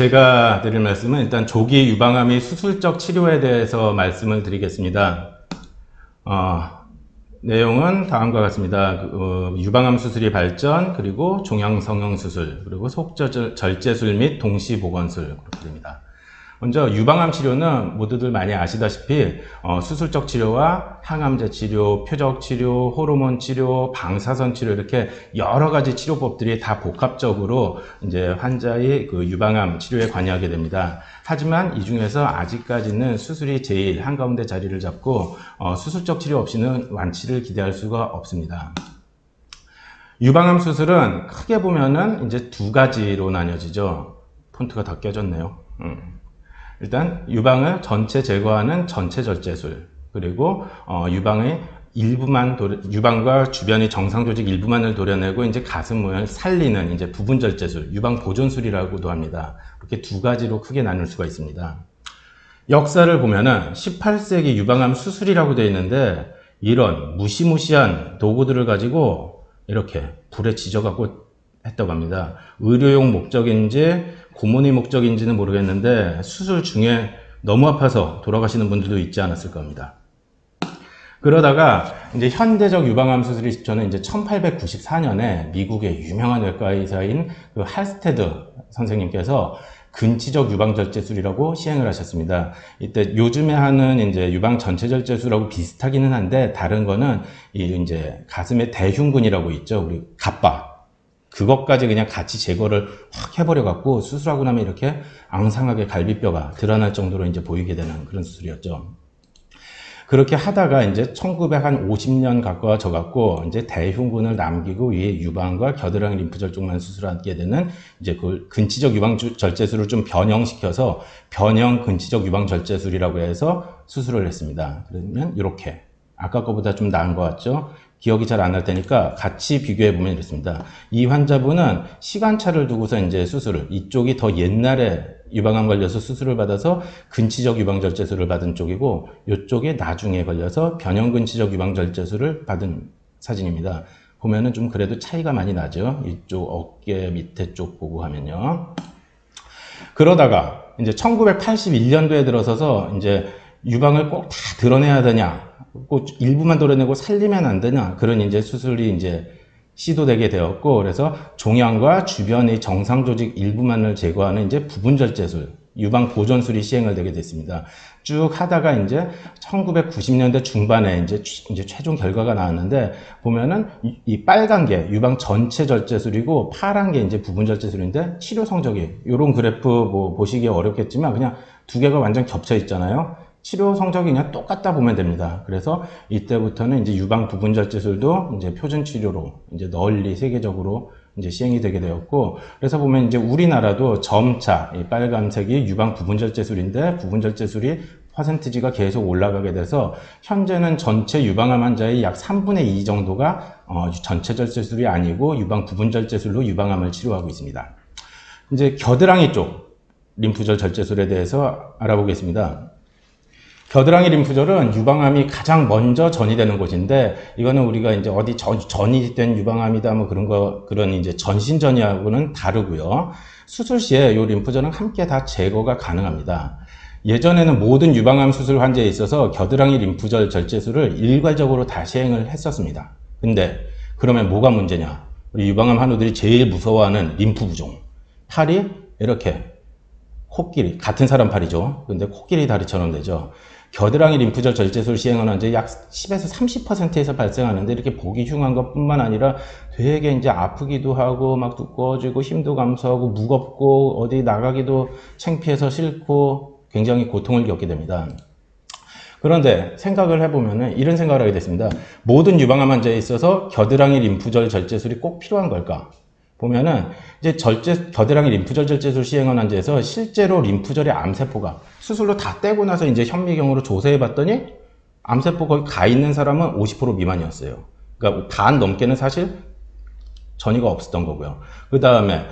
제가 드릴 말씀은 일단 조기 유방암의 수술적 치료에 대해서 말씀을 드리겠습니다. 어, 내용은 다음과 같습니다. 그, 어, 유방암 수술이 발전, 그리고 종양 성형 수술, 그리고 속절제술 및 동시 보건술 그렇게 됩니다. 먼저 유방암 치료는 모두들 많이 아시다시피 어, 수술적 치료와 항암제 치료, 표적 치료, 호르몬 치료, 방사선 치료 이렇게 여러 가지 치료법들이 다 복합적으로 이제 환자의 그 유방암 치료에 관여하게 됩니다. 하지만 이 중에서 아직까지는 수술이 제일 한가운데 자리를 잡고 어, 수술적 치료 없이는 완치를 기대할 수가 없습니다. 유방암 수술은 크게 보면은 이제 두 가지로 나뉘어지죠. 폰트가 다 깨졌네요. 음. 일단 유방을 전체 제거하는 전체 절제술 그리고 어, 유방의 일부만 도려, 유방과 주변의 정상 조직 일부만을 도려내고 이제 가슴을 살리는 이제 부분 절제술, 유방 보존술이라고도 합니다. 이렇게 두 가지로 크게 나눌 수가 있습니다. 역사를 보면은 18세기 유방암 수술이라고 되어 있는데 이런 무시무시한 도구들을 가지고 이렇게 불에 지져갖고 했다고 합니다. 의료용 목적인지 고문의 목적인지는 모르겠는데 수술 중에 너무 아파서 돌아가시는 분들도 있지 않았을 겁니다. 그러다가 이제 현대적 유방암 수술이 저는 이제 1894년에 미국의 유명한 외과 의사인 그 할스테드 선생님께서 근치적 유방절제술이라고 시행을 하셨습니다. 이때 요즘에 하는 이제 유방 전체 절제술하고 비슷하기는 한데 다른 거는 이 이제 가슴에 대흉근이라고 있죠. 우리 갑바 그것까지 그냥 같이 제거를 확 해버려 갖고 수술하고 나면 이렇게 앙상하게 갈비뼈가 드러날 정도로 이제 보이게 되는 그런 수술이었죠. 그렇게 하다가 이제 1950년 가까워져 갖고 이제 대흉근을 남기고 위에 유방과 겨드랑이 림프절 쪽만 수술하게 되는 이제 그 근치적 유방 절제술을 좀 변형시켜서 변형 근치적 유방 절제술이라고 해서 수술을 했습니다. 그러면 이렇게 아까 거보다 좀 나은 것 같죠? 기억이 잘 안 날 테니까 같이 비교해 보면 이렇습니다. 이 환자분은 시간차를 두고서 이제 수술을 이쪽이 더 옛날에 유방암 걸려서 수술을 받아서 근치적 유방절제술을 받은 쪽이고 이쪽에 나중에 걸려서 변형 근치적 유방절제술을 받은 사진입니다. 보면은 좀 그래도 차이가 많이 나죠. 이쪽 어깨 밑에 쪽 보고 하면요. 그러다가 이제 1981년도에 들어서서 이제 유방을 꼭 다 드러내야 되냐 꼭 일부만 도려내고 살리면 안 되냐 그런 이제 수술이 이제 시도되게 되었고 그래서 종양과 주변의 정상 조직 일부만을 제거하는 이제 부분 절제술 유방 보존술이 시행을 되게 됐습니다. 쭉 하다가 이제 1990년대 중반에 이제, 이제 최종 결과가 나왔는데 보면은 이, 이 빨간 게 유방 전체 절제술이고 파란 게 이제 부분 절제술인데 치료 성적이 이런 그래프 뭐 보시기 어렵겠지만 그냥 두 개가 완전 겹쳐 있잖아요. 치료 성적이 그냥 똑같다 보면 됩니다. 그래서 이때부터는 이제 유방 부분 절제술도 이제 표준 치료로 이제 널리 세계적으로 이제 시행이 되게 되었고 그래서 보면 이제 우리나라도 점차 이 빨간색이 유방 부분 절제술인데 부분 절제술이 퍼센트지가 계속 올라가게 돼서 현재는 전체 유방암 환자의 약 3분의 2 정도가 어, 전체 절제술이 아니고 유방 부분 절제술로 유방암을 치료하고 있습니다. 이제 겨드랑이 쪽 림프절 절제술에 대해서 알아보겠습니다. 겨드랑이 림프절은 유방암이 가장 먼저 전이되는 곳인데 이거는 우리가 이제 어디 전, 전이 된 유방암이다 뭐 그런 거 그런 이제 전신전이하고는 다르고요. 수술 시에 이 림프절은 함께 다 제거가 가능합니다. 예전에는 모든 유방암 수술 환자에 있어서 겨드랑이 림프절 절제술을 일괄적으로 다 시행을 했었습니다. 근데 그러면 뭐가 문제냐? 우리 유방암 환우들이 제일 무서워하는 림프 부종. 팔이 이렇게 코끼리 같은 사람 팔이죠. 근데 코끼리 다리처럼 되죠. 겨드랑이 림프절 절제술 시행은 이제 약 10에서 30%에서 발생하는데 이렇게 보기 흉한 것 뿐만 아니라 되게 이제 아프기도 하고 막 두꺼워지고 힘도 감소하고 무겁고 어디 나가기도 창피해서 싫고 굉장히 고통을 겪게 됩니다. 그런데 생각을 해보면은 이런 생각을 하게 됐습니다. 모든 유방암 환자에 있어서 겨드랑이 림프절 절제술이 꼭 필요한 걸까? 보면은 이제 절제 겨드랑이 림프절 절제술 시행한 환자에서 실제로 림프절의 암세포가 수술로 다 떼고 나서 이제 현미경으로 조사해 봤더니 암세포 거기 가 있는 사람은 50% 미만이었어요. 그러니까 반 넘게는 사실 전이가 없었던 거고요. 그 다음에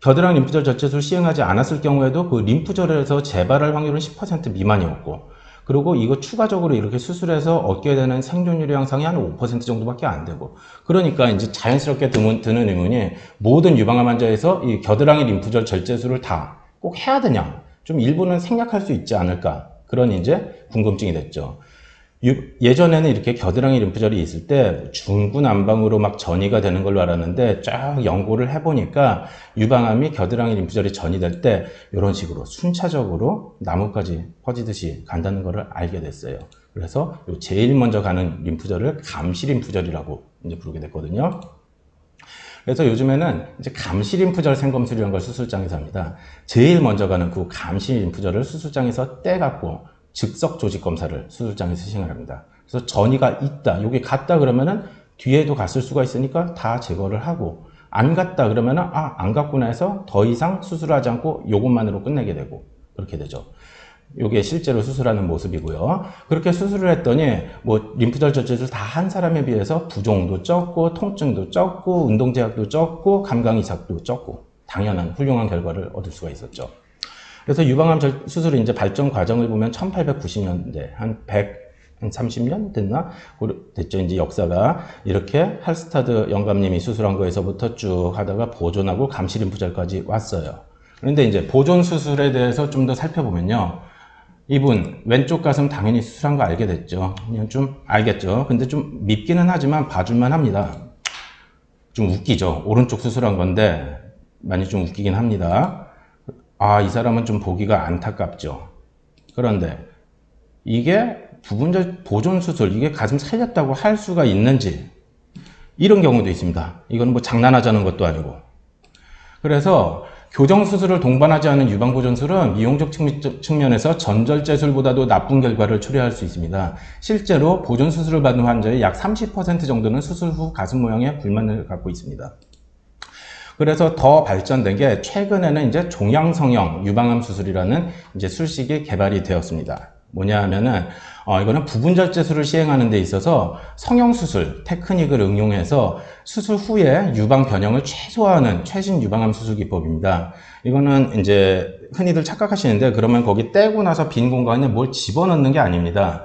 겨드랑이 림프절 절제술 시행하지 않았을 경우에도 그 림프절에서 재발할 확률은 10% 미만이었고 그리고 이거 추가적으로 이렇게 수술해서 얻게 되는 생존율 향상이 한 5% 정도밖에 안 되고 그러니까 이제 자연스럽게 드는, 드는 의문이 모든 유방암 환자에서 이 겨드랑이 림프절 절제술을 다 꼭 해야 되냐? 좀 일부는 생략할 수 있지 않을까? 그런 이제 궁금증이 됐죠. 유- 예전에는 이렇게 겨드랑이 림프절이 있을 때 중구난방으로 막 전이가 되는 걸로 알았는데 쫙 연구를 해보니까 유방암이 겨드랑이 림프절이 전이될 때 이런 식으로 순차적으로 나무까지 퍼지듯이 간다는 것을 알게 됐어요. 그래서 요 제일 먼저 가는 림프절을 감시 림프절이라고 이제 부르게 됐거든요. 그래서 요즘에는 이제 감시 림프절 생검술이라는 걸 수술장에서 합니다. 제일 먼저 가는 그 감시 림프절을 수술장에서 떼갖고 즉석 조직 검사를 수술장에서 시행을 합니다. 그래서 전이가 있다, 여기 갔다 그러면은 뒤에도 갔을 수가 있으니까 다 제거를 하고 안 갔다 그러면은 아, 안 갔구나 해서 더 이상 수술하지 않고 요것만으로 끝내게 되고 그렇게 되죠. 요게 실제로 수술하는 모습이고요. 그렇게 수술을 했더니 뭐 림프절 절제를 다 한 사람에 비해서 부종도 적고 통증도 적고 운동 제약도 적고 감각 이삭도 적고 당연한 훌륭한 결과를 얻을 수가 있었죠. 그래서 유방암 절- 수술의 이제 발전 과정을 보면 1890년대 한 100, 한 30년 됐나? 됐죠. 이제 역사가 이렇게 할스타드 영감님이 수술한 거에서부터 쭉 하다가 보존하고 감시림프절까지 왔어요. 그런데 이제 보존 수술에 대해서 좀 더 살펴보면요. 이분 왼쪽 가슴 당연히 수술한 거 알게 됐죠. 그냥 좀 알겠죠. 근데 좀 밉기는 하지만 봐줄만 합니다. 좀 웃기죠. 오른쪽 수술한 건데 많이 좀 웃기긴 합니다. 아, 이 사람은 좀 보기가 안타깝죠. 그런데 이게 부분적 보존 수술, 이게 가슴 살렸다고 할 수가 있는지 이런 경우도 있습니다. 이건 뭐 장난하자는 것도 아니고. 그래서 교정 수술을 동반하지 않은 유방 보존술은 미용적 측- 측면에서 전절제술보다도 나쁜 결과를 초래할 수 있습니다. 실제로 보존 수술을 받은 환자의 약 30% 정도는 수술 후 가슴 모양에 불만을 갖고 있습니다. 그래서 더 발전된 게 최근에는 이제 종양성형 유방암 수술이라는 이제 술식이 개발이 되었습니다. 뭐냐 하면은 어, 이거는 부분절제술을 시행하는 데 있어서 성형 수술 테크닉을 응용해서 수술 후에 유방 변형을 최소화하는 최신 유방암 수술 기법입니다. 이거는 이제 흔히들 착각하시는데 그러면 거기 떼고 나서 빈 공간에 뭘 집어넣는 게 아닙니다.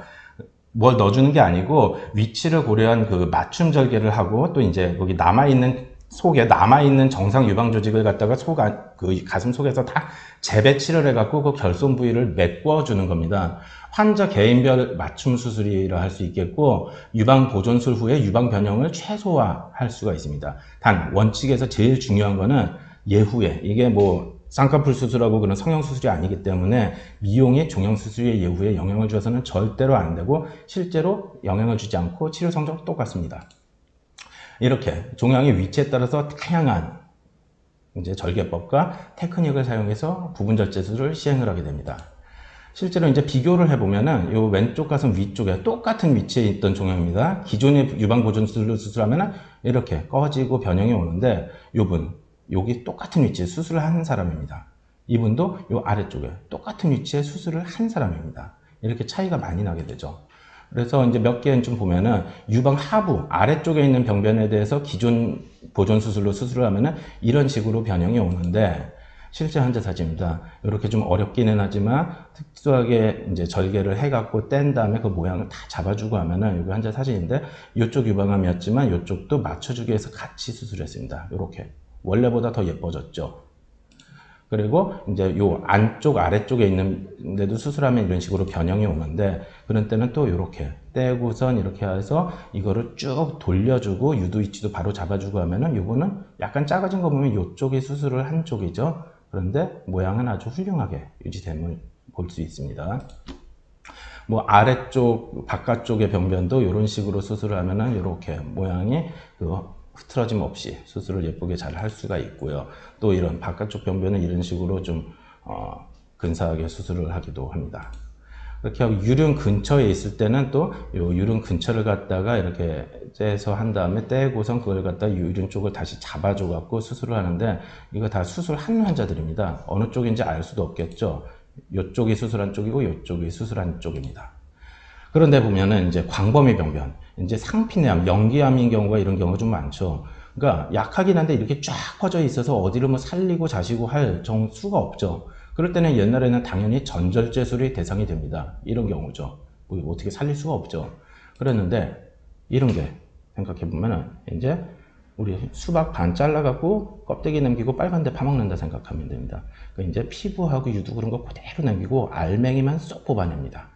뭘 넣어주는 게 아니고 위치를 고려한 그 맞춤 절개를 하고 또 이제 거기 남아있는 속에 남아있는 정상 유방 조직을 갖다가 속, 안- 그 가슴 속에서 다 재배치를 해갖고 그 결손 부위를 메꿔주는 겁니다. 환자 개인별 맞춤 수술이라 할 수 있겠고 유방 보존술 후에 유방 변형을 최소화할 수가 있습니다. 단 원칙에서 제일 중요한 거는 예후에 이게 뭐 쌍꺼풀 수술하고 그런 성형 수술이 아니기 때문에 미용이 종양 수술의 예후에 영향을 줘서는 절대로 안 되고 실제로 영향을 주지 않고 치료 성적 똑같습니다. 이렇게 종양의 위치에 따라서 다양한 이제 절개법과 테크닉을 사용해서 부분 절제술을 시행을 하게 됩니다. 실제로 이제 비교를 해보면은 요 왼쪽 가슴 위쪽에 똑같은 위치에 있던 종양입니다. 기존의 유방 보존 수술로 수술하면은 이렇게 꺼지고 변형이 오는데 요분 여기 똑같은 위치에 수술을 한 사람입니다. 이분도 요 아래쪽에 똑같은 위치에 수술을 한 사람입니다. 이렇게 차이가 많이 나게 되죠. 그래서 이제 몇 개는 좀 보면은 유방 하부 아래쪽에 있는 병변에 대해서 기존 보존 수술로 수술을 하면은 이런 식으로 변형이 오는데 실제 환자 사진입니다. 이렇게 좀 어렵기는 하지만 특수하게 이제 절개를 해갖고 뗀 다음에 그 모양을 다 잡아주고 하면은 여기 환자 사진인데 이쪽 유방암이었지만 이쪽도 맞춰주기 위해서 같이 수술했습니다. 이렇게 원래보다 더 예뻐졌죠. 그리고 이제 요 안쪽 아래쪽에 있는 데도 수술하면 이런 식으로 변형이 오는데 그런 때는 또 이렇게 떼고선 이렇게 해서 이거를 쭉 돌려주고 유도 위치도 바로 잡아주고 하면은 요거는 약간 작아진 거 보면 요쪽이 수술을 한 쪽이죠. 그런데 모양은 아주 훌륭하게 유지됨을 볼 수 있습니다. 뭐 아래쪽 바깥쪽의 병변도 이런 식으로 수술을 하면은 이렇게 모양이 그 흐트러짐 없이 수술을 예쁘게 잘 할 수가 있고요. 또 이런 바깥쪽 병변은 이런 식으로 좀 어, 근사하게 수술을 하기도 합니다. 이렇게 하고 유륜 근처에 있을 때는 또요 유륜 근처를 갖다가 이렇게 째서 한 다음에 떼고선 그걸 갖다 유륜 쪽을 다시 잡아줘 갖고 수술을 하는데 이거 다 수술한 환자들입니다. 어느 쪽인지 알 수도 없겠죠. 요쪽이 수술한 쪽이고 요쪽이 수술한 쪽입니다. 그런데 보면은 이제 광범위 병변, 이제 상피내암, 연기암인 경우가 이런 경우가 좀 많죠. 그러니까 약하긴 한데 이렇게 쫙 퍼져 있어서 어디를 뭐 살리고 자시고 할 정 수가 없죠. 그럴 때는 옛날에는 당연히 전절제술이 대상이 됩니다. 이런 경우죠. 뭐 어떻게 살릴 수가 없죠. 그랬는데 이런 게 생각해 보면은 이제 우리 수박 반 잘라갖고 껍데기 남기고 빨간데 파먹는다 생각하면 됩니다. 그러니까 이제 피부하고 유두 그런 거 그대로 남기고 알맹이만 쏙 뽑아냅니다.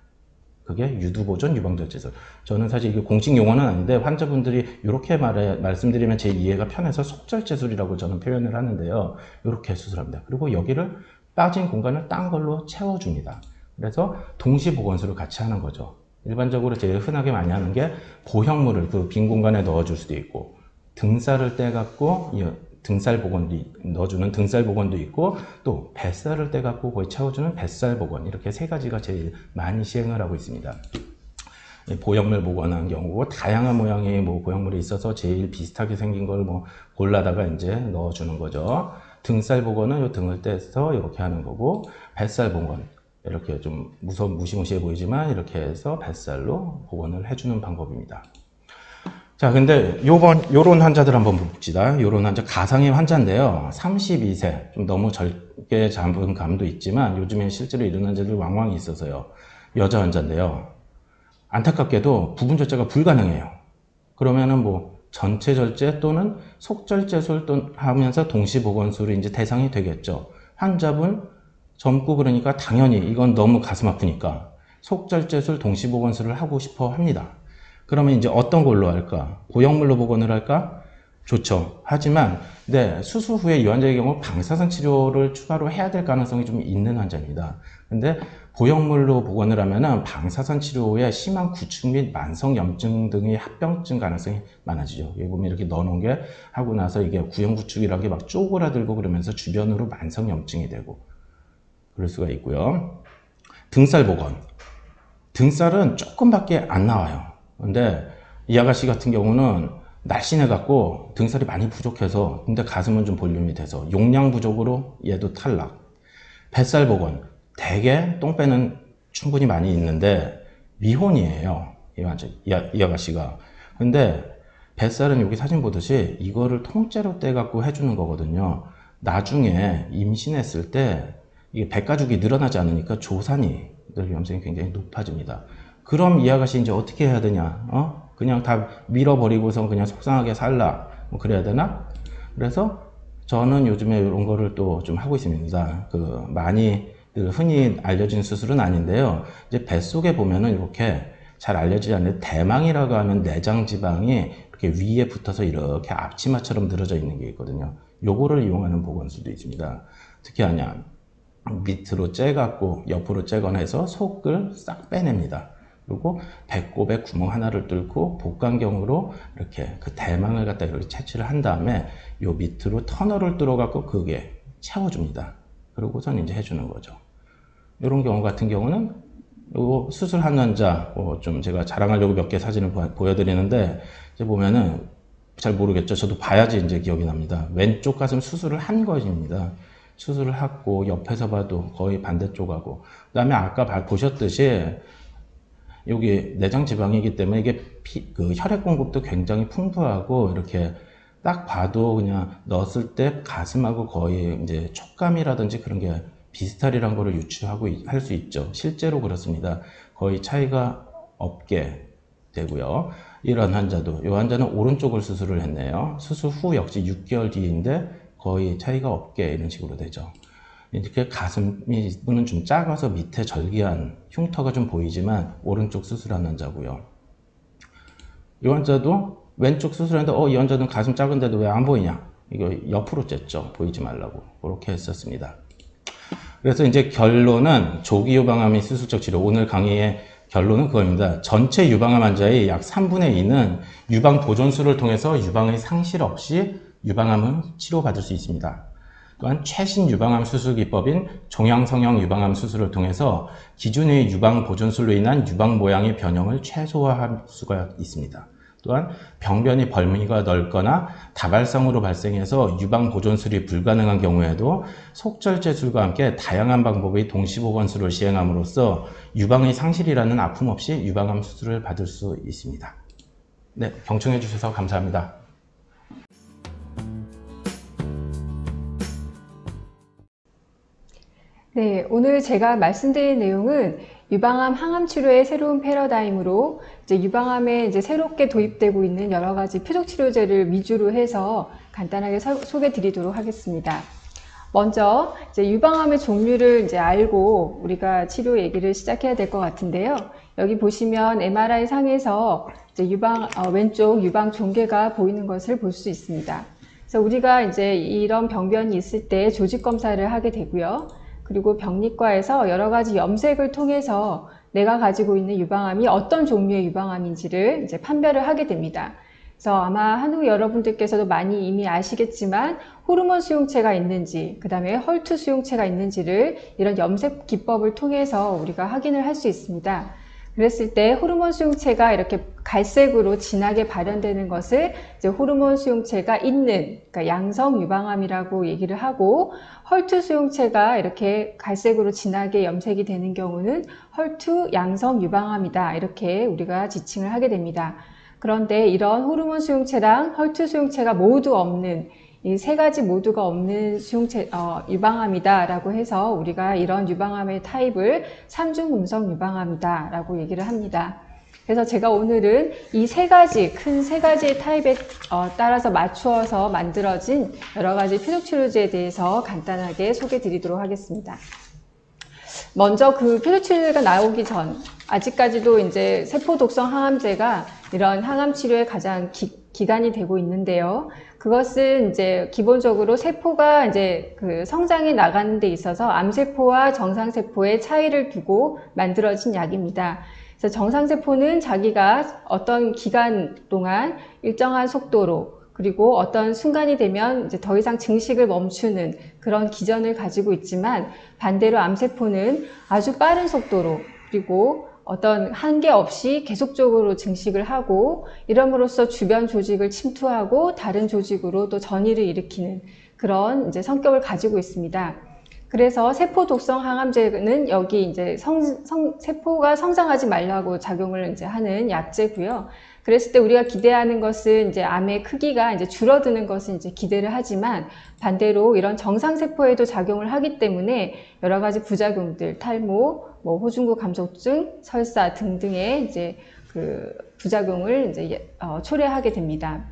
그게 유두보존 유방절제술. 저는 사실 이게 공식 용어는 아닌데 환자분들이 이렇게 말해 말씀드리면 제 이해가 편해서 속절제술이라고 저는 표현을 하는데요. 이렇게 수술합니다. 그리고 여기를 빠진 공간을 딴 걸로 채워줍니다. 그래서 동시보건술을 같이 하는 거죠. 일반적으로 제일 흔하게 많이 하는 게 보형물을 그 빈 공간에 넣어줄 수도 있고 등살을 떼갖고 등살 복원도 넣어주는 등살 복원도 있고 또 뱃살을 떼갖고 거의 채워주는 뱃살 복원 이렇게 세 가지가 제일 많이 시행을 하고 있습니다. 보형물 복원한 경우고 다양한 모양의 뭐 보형물이 있어서 제일 비슷하게 생긴 걸 뭐 골라다가 이제 넣어주는 거죠. 등살 복원은 이 등을 떼서 이렇게 하는 거고 뱃살 복원 이렇게 좀 무서 무시무시해 보이지만 이렇게 해서 뱃살로 복원을 해주는 방법입니다. 자, 근데 요번 요런 환자들 한번 봅시다. 요런 환자 가상의 환자인데요. 32세 좀 너무 젊게 잡은 감도 있지만 요즘에 실제로 이런 환자들 왕왕 있어서요. 여자 환자인데요. 안타깝게도 부분 절제가 불가능해요. 그러면은 뭐 전체 절제 또는 속절제술 또 하면서 동시 보건술이 이제 대상이 되겠죠. 환자분 젊고 그러니까 당연히 이건 너무 가슴 아프니까 속절제술 동시 보건술을 하고 싶어 합니다. 그러면 이제 어떤 걸로 할까? 고형물로 복원을 할까? 좋죠. 하지만 네, 수술 후에 이 환자의 경우 방사선 치료를 추가로 해야 될 가능성이 좀 있는 환자입니다. 근데 고형물로 복원을 하면은 방사선 치료 후에 심한 구축 및 만성 염증 등의 합병증 가능성이 많아지죠. 여기 보면 이렇게 넣어놓은 게 하고 나서 이게 구형 구축이라는 게 막 쪼그라들고 그러면서 주변으로 만성 염증이 되고 그럴 수가 있고요. 등살 복원. 등살은 조금밖에 안 나와요. 근데 이 아가씨 같은 경우는 날씬해 갖고 등살이 많이 부족해서 근데 가슴은 좀 볼륨이 돼서 용량 부족으로 얘도 탈락. 뱃살 복원. 대개 똥배는 충분히 많이 있는데 미혼이에요. 이, 이, 이 아가씨가. 근데 뱃살은 여기 사진 보듯이 이거를 통째로 떼갖고 해주는 거거든요. 나중에 임신했을 때 이게 배가죽이 늘어나지 않으니까 조산이 늘 위험성이 굉장히 높아집니다. 그럼 이 아가씨 이제 어떻게 해야 되냐? 어? 그냥 다 밀어버리고서 그냥 속상하게 살라. 뭐 그래야 되나? 그래서 저는 요즘에 이런 거를 또 좀 하고 있습니다. 그 많이 흔히 알려진 수술은 아닌데요. 이제 뱃속에 보면은 이렇게 잘 알려지지 않는 대망이라고 하면 내장 지방이 이렇게 위에 붙어서 이렇게 앞치마처럼 늘어져 있는 게 있거든요. 요거를 이용하는 보건술도 있습니다. 어떻게 하냐? 밑으로 째갖고 옆으로 째거나 해서 속을 싹 빼냅니다. 그리고 배꼽에 구멍 하나를 뚫고 복강경으로 이렇게 그 대망을 갖다 이렇게 채취를 한 다음에 요 밑으로 터널을 뚫어갖고 그게 채워줍니다. 그러고선 이제 해주는 거죠. 이런 경우 같은 경우는 요 수술한 환자 뭐좀 제가 자랑하려고 몇 개 사진을 보 여드리는데 이제 보면은 잘 모르겠죠. 저도 봐야지 이제 기억이 납니다. 왼쪽 가슴 수술을 한 것입니다. 수술을 하고 옆에서 봐도 거의 반대쪽하고 그 다음에 아까 보셨듯이 여기 내장 지방이기 때문에 이게 피, 그 혈액 공급도 굉장히 풍부하고 이렇게 딱 봐도 그냥 넣었을 때 가슴하고 거의 이제 촉감이라든지 그런 게 비슷하리란 거를 유추하고 할 수 있죠. 실제로 그렇습니다. 거의 차이가 없게 되고요. 이런 환자도, 이 환자는 오른쪽을 수술을 했네요. 수술 후 역시 6개월 뒤인데 거의 차이가 없게 이런 식으로 되죠. 이렇게 가슴이 또는 좀 작아서 밑에 절개한 흉터가 좀 보이지만 오른쪽 수술한 환자고요. 이 환자도 왼쪽 수술했는데 어, 이 환자는 가슴 작은데도 왜 안 보이냐? 이거 옆으로 쨌죠. 보이지 말라고. 그렇게 했었습니다. 그래서 이제 결론은 조기 유방암의 수술적 치료. 오늘 강의의 결론은 그겁니다. 전체 유방암 환자의 약 3분의 2는 유방 보존술을 통해서 유방의 상실 없이 유방암을 치료받을 수 있습니다. 또한 최신 유방암 수술 기법인 종양성형 유방암 수술을 통해서 기존의 유방 보존술로 인한 유방 모양의 변형을 최소화할 수가 있습니다. 또한 병변이 벌미가 넓거나 다발성으로 발생해서 유방 보존술이 불가능한 경우에도 속절제술과 함께 다양한 방법의 동시보건술을 시행함으로써 유방의 상실이라는 아픔 없이 유방암 수술을 받을 수 있습니다. 네, 경청해 주셔서 감사합니다. 네, 오늘 제가 말씀드릴 내용은 유방암 항암 치료의 새로운 패러다임으로 이제 유방암에 이제 새롭게 도입되고 있는 여러 가지 표적 치료제를 위주로 해서 간단하게 서- 소개해 드리도록 하겠습니다. 먼저 이제 유방암의 종류를 이제 알고 우리가 치료 얘기를 시작해야 될 것 같은데요. 여기 보시면 MRI 상에서 이제 유방 어, 왼쪽 유방 종괴가 보이는 것을 볼 수 있습니다. 그래서 우리가 이제 이런 병변이 있을 때 조직 검사를 하게 되고요. 그리고 병리과에서 여러 가지 염색을 통해서 내가 가지고 있는 유방암이 어떤 종류의 유방암인지를 이제 판별을 하게 됩니다. 그래서 아마 한국 여러분들께서도 많이 이미 아시겠지만 호르몬 수용체가 있는지, 그 다음에 헐투 수용체가 있는지를 이런 염색 기법을 통해서 우리가 확인을 할 수 있습니다. 그랬을 때 호르몬 수용체가 이렇게 갈색으로 진하게 발현되는 것을 이제 호르몬 수용체가 있는 그러니까 양성 유방암이라고 얘기를 하고 헐투 수용체가 이렇게 갈색으로 진하게 염색이 되는 경우는 헐투 양성 유방암이다 이렇게 우리가 지칭을 하게 됩니다. 그런데 이런 호르몬 수용체랑 헐투 수용체가 모두 없는 이 세 가지 모두가 없는 수용체 어, 유방암이다라고 해서 우리가 이런 유방암의 타입을 삼중 음성 유방암이다라고 얘기를 합니다. 그래서 제가 오늘은 이 세 가지 큰 세 가지의 타입에 어, 따라서 맞추어서 만들어진 여러 가지 표적 치료제에 대해서 간단하게 소개해 드리도록 하겠습니다. 먼저 그 표적 치료제가 나오기 전 아직까지도 이제 세포 독성 항암제가 이런 항암 치료의 가장 기, 기간이 되고 있는데요. 그것은 이제 기본적으로 세포가 이제 그 성장해 나가는 데 있어서 암세포와 정상세포의 차이를 두고 만들어진 약입니다. 그래서 정상세포는 자기가 어떤 기간 동안 일정한 속도로 그리고 어떤 순간이 되면 이제 더 이상 증식을 멈추는 그런 기전을 가지고 있지만 반대로 암세포는 아주 빠른 속도로 그리고 어떤 한계 없이 계속적으로 증식을 하고 이럼으로써 주변 조직을 침투하고 다른 조직으로 또 전이를 일으키는 그런 이제 성격을 가지고 있습니다. 그래서 세포 독성 항암제는 여기 이제 성, 성, 세포가 성장하지 말라고 작용을 이제 하는 약제고요. 그랬을 때 우리가 기대하는 것은 이제 암의 크기가 이제 줄어드는 것은 이제 기대를 하지만 반대로 이런 정상 세포에도 작용을 하기 때문에 여러 가지 부작용들, 탈모, 뭐 호중구 감소증, 설사 등등의 이제 그 부작용을 이제 어, 초래하게 됩니다.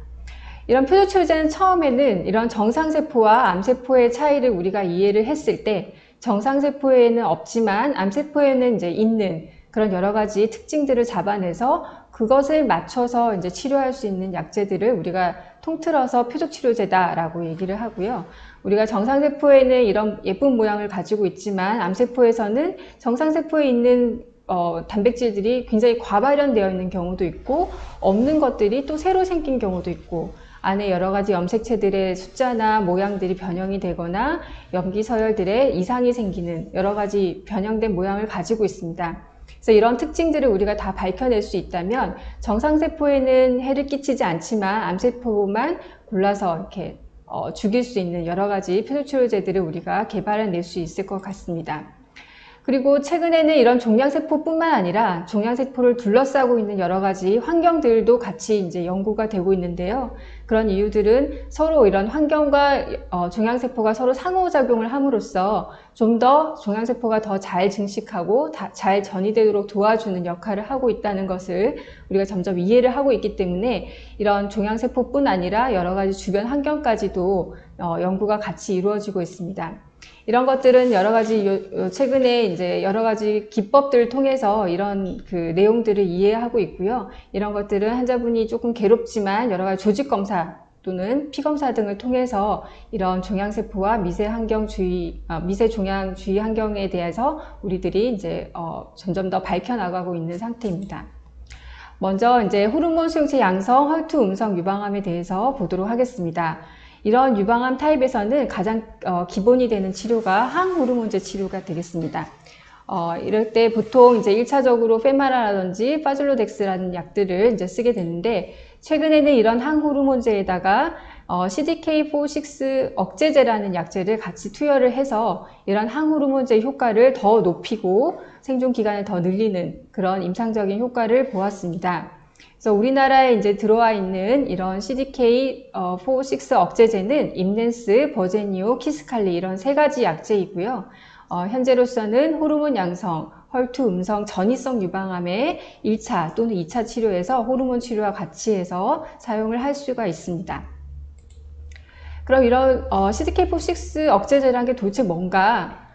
이런 표적치료제는 처음에는 이런 정상세포와 암세포의 차이를 우리가 이해를 했을 때 정상세포에는 없지만 암세포에는 이제 있는 그런 여러 가지 특징들을 잡아내서 그것을 맞춰서 이제 치료할 수 있는 약제들을 우리가 통틀어서 표적치료제다라고 얘기를 하고요. 우리가 정상세포에는 이런 예쁜 모양을 가지고 있지만 암세포에서는 정상세포에 있는 어, 단백질들이 굉장히 과발현되어 있는 경우도 있고 없는 것들이 또 새로 생긴 경우도 있고 안에 여러 가지 염색체들의 숫자나 모양들이 변형이 되거나 염기 서열들의 이상이 생기는 여러 가지 변형된 모양을 가지고 있습니다. 그래서 이런 특징들을 우리가 다 밝혀낼 수 있다면 정상세포에는 해를 끼치지 않지만 암세포만 골라서 이렇게 어, 죽일 수 있는 여러 가지 표적치료제들을 우리가 개발해낼 수 있을 것 같습니다. 그리고 최근에는 이런 종양세포뿐만 아니라 종양세포를 둘러싸고 있는 여러 가지 환경들도 같이 이제 연구가 되고 있는데요. 그런 이유들은 서로 이런 환경과 어, 종양세포가 서로 상호작용을 함으로써 좀 더 종양세포가 더 잘 증식하고 다, 잘 전이되도록 도와주는 역할을 하고 있다는 것을 우리가 점점 이해를 하고 있기 때문에 이런 종양세포뿐 아니라 여러 가지 주변 환경까지도 어, 연구가 같이 이루어지고 있습니다. 이런 것들은 여러 가지 요, 최근에 이제 여러 가지 기법들을 통해서 이런 그 내용들을 이해하고 있고요. 이런 것들은 환자분이 조금 괴롭지만 여러 가지 조직 검사 또는 피 검사 등을 통해서 이런 종양세포와 미세 환경 주의, 아, 미세 종양 주의 환경에 대해서 우리들이 이제 어, 점점 더 밝혀나가고 있는 상태입니다. 먼저 이제 호르몬 수용체 양성 HER2 음성 유방암에 대해서 보도록 하겠습니다. 이런 유방암 타입에서는 가장 어, 기본이 되는 치료가 항호르몬제 치료가 되겠습니다. 어, 이럴 때 보통 이제 1차적으로 Femara라든지 Faslodex라는 약들을 이제 쓰게 되는데 최근에는 이런 항호르몬제에다가 어, CDK4-6 억제제라는 약제를 같이 투여를 해서 이런 항호르몬제 효과를 더 높이고 생존 기간을 더 늘리는 그런 임상적인 효과를 보았습니다. 그래서 우리나라에 이제 들어와 있는 이런 CDK4-6 억제제는 임넨스, 버제니오, 키스칼리 이런 세 가지 약제이고요. 어, 현재로서는 호르몬 양성, 헐투 음성 전이성 유방암의 1차 또는 2차 치료에서 호르몬 치료와 같이 해서 사용을 할 수가 있습니다. 그럼 이런 어, CDK4/6 억제제라는 게 도대체 뭔가 어,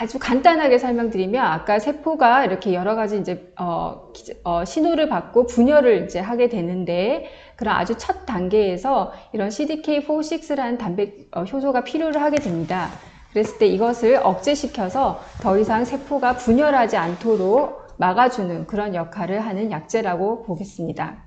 아주 간단하게 설명드리면 아까 세포가 이렇게 여러 가지 이제 어, 기- 어, 신호를 받고 분열을 이제 하게 되는데 그런 아주 첫 단계에서 이런 CDK4/6라는 단백 어, 효소가 필요를 하게 됩니다. 그랬을 때 이것을 억제시켜서 더 이상 세포가 분열하지 않도록 막아주는 그런 역할을 하는 약제라고 보겠습니다.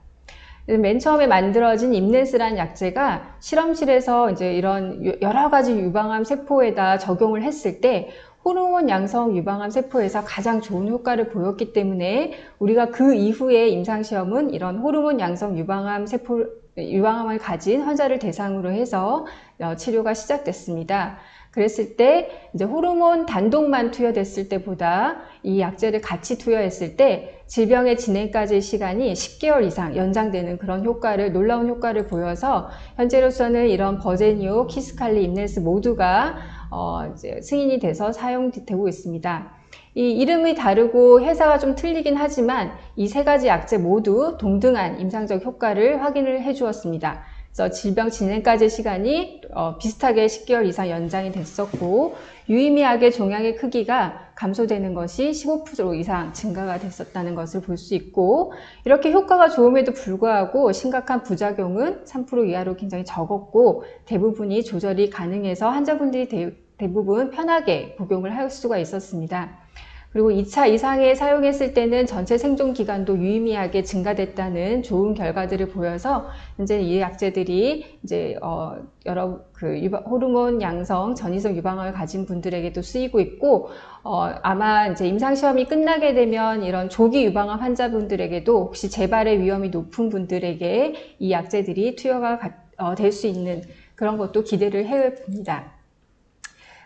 맨 처음에 만들어진 임넨스라는 약제가 실험실에서 이제 이런 유- 여러 가지 유방암 세포에다 적용을 했을 때 호르몬 양성 유방암 세포에서 가장 좋은 효과를 보였기 때문에 우리가 그 이후에 임상시험은 이런 호르몬 양성 유방암 세포, 유방암을 가진 환자를 대상으로 해서 어, 치료가 시작됐습니다. 그랬을 때 이제 호르몬 단독만 투여됐을 때보다 이 약제를 같이 투여했을 때 질병의 진행까지의 시간이 10개월 이상 연장되는 그런 효과를 놀라운 효과를 보여서 현재로서는 이런 버제니오, 키스칼리, 임네스 모두가 어, 승인이 돼서 사용되고 있습니다. 이 이름이 다르고 회사가 좀 틀리긴 하지만 이 세 가지 약제 모두 동등한 임상적 효과를 확인을 해 주었습니다. 그래서 질병 진행까지의 시간이 어, 비슷하게 10개월 이상 연장이 됐었고 유의미하게 종양의 크기가 감소되는 것이 15% 이상 증가가 됐었다는 것을 볼 수 있고 이렇게 효과가 좋음에도 불구하고 심각한 부작용은 3% 이하로 굉장히 적었고 대부분이 조절이 가능해서 환자분들이 대, 대부분 편하게 복용을 할 수가 있었습니다. 그리고 2차 이상에 사용했을 때는 전체 생존 기간도 유의미하게 증가됐다는 좋은 결과들을 보여서 현재 이 약제들이 이제 어 여러 그 유방, 호르몬 양성 전이성 유방암을 가진 분들에게도 쓰이고 있고 어 아마 이제 임상 시험이 끝나게 되면 이런 조기 유방암 환자분들에게도 혹시 재발의 위험이 높은 분들에게 이 약제들이 투여가 어, 될 수 있는 그런 것도 기대를 해 봅니다.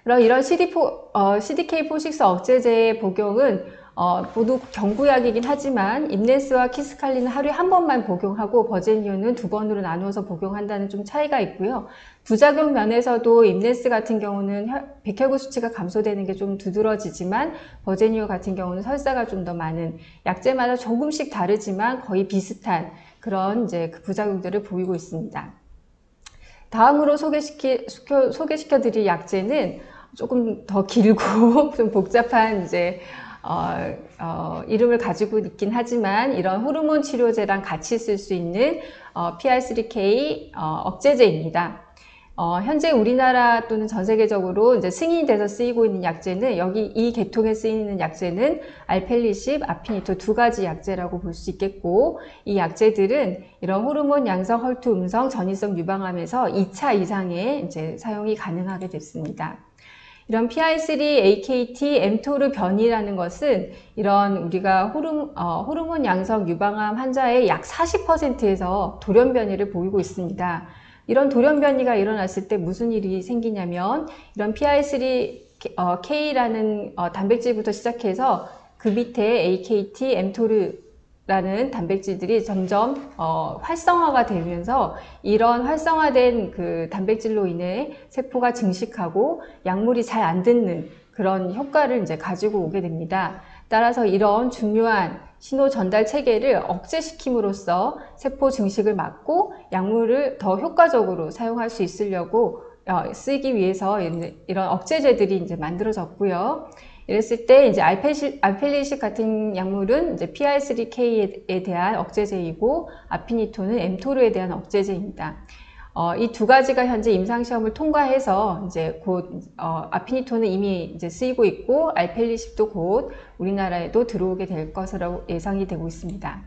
그럼 이런 CD4, 어, CDK4/6 억제제의 복용은 어, 모두 경구약이긴 하지만 임네스와 키스칼리는 하루에 한 번만 복용하고 버제니오는 두 번으로 나누어서 복용한다는 좀 차이가 있고요. 부작용 면에서도 임네스 같은 경우는 혈- 백혈구 수치가 감소되는 게 좀 두드러지지만 버제니오 같은 경우는 설사가 좀 더 많은 약제마다 조금씩 다르지만 거의 비슷한 그런 이제 그 부작용들을 보이고 있습니다. 다음으로 소개시키, 소개- 소개시켜드릴 약제는 조금 더 길고 좀 복잡한 이제 어, 어, 이름을 가지고 있긴 하지만 이런 호르몬 치료제랑 같이 쓸 수 있는 어, PI3K 어, 억제제입니다. 어, 현재 우리나라 또는 전 세계적으로 이제 승인이 돼서 쓰이고 있는 약제는 여기 이 계통에 쓰이는 약제는 알펠리십, 아피니토 두 가지 약제라고 볼 수 있겠고 이 약제들은 이런 호르몬 양성 헐투 음성 전이성 유방암에서 2차 이상의 이제 사용이 가능하게 됐습니다. 이런 PI3, AKT, mTOR 변이라는 것은 이런 우리가 호르, 어, 호르몬 양성 유방암 환자의 약 40%에서 돌연 변이를 보이고 있습니다. 이런 돌연 변이가 일어났을 때 무슨 일이 생기냐면 이런 PI3K라는 어, 단백질부터 시작해서 그 밑에 AKT, mTOR 라는 단백질들이 점점 어, 활성화가 되면서 이런 활성화된 그 단백질로 인해 세포가 증식하고 약물이 잘 안 듣는 그런 효과를 이제 가지고 오게 됩니다. 따라서 이런 중요한 신호 전달 체계를 억제시킴으로써 세포 증식을 막고 약물을 더 효과적으로 사용할 수 있으려고 어, 쓰기 위해서 이런 억제제들이 이제 만들어졌고요. 이랬을 때 이제 알펠리식 같은 약물은 이제 PI3K에 대한 억제제이고 아피니토는 엠토르에 대한 억제제입니다. 어, 이 두 가지가 현재 임상시험을 통과해서 이제 곧 어, 아피니토는 이미 이제 쓰이고 있고 알펠리십도 곧 우리나라에도 들어오게 될 것으로 예상이 되고 있습니다.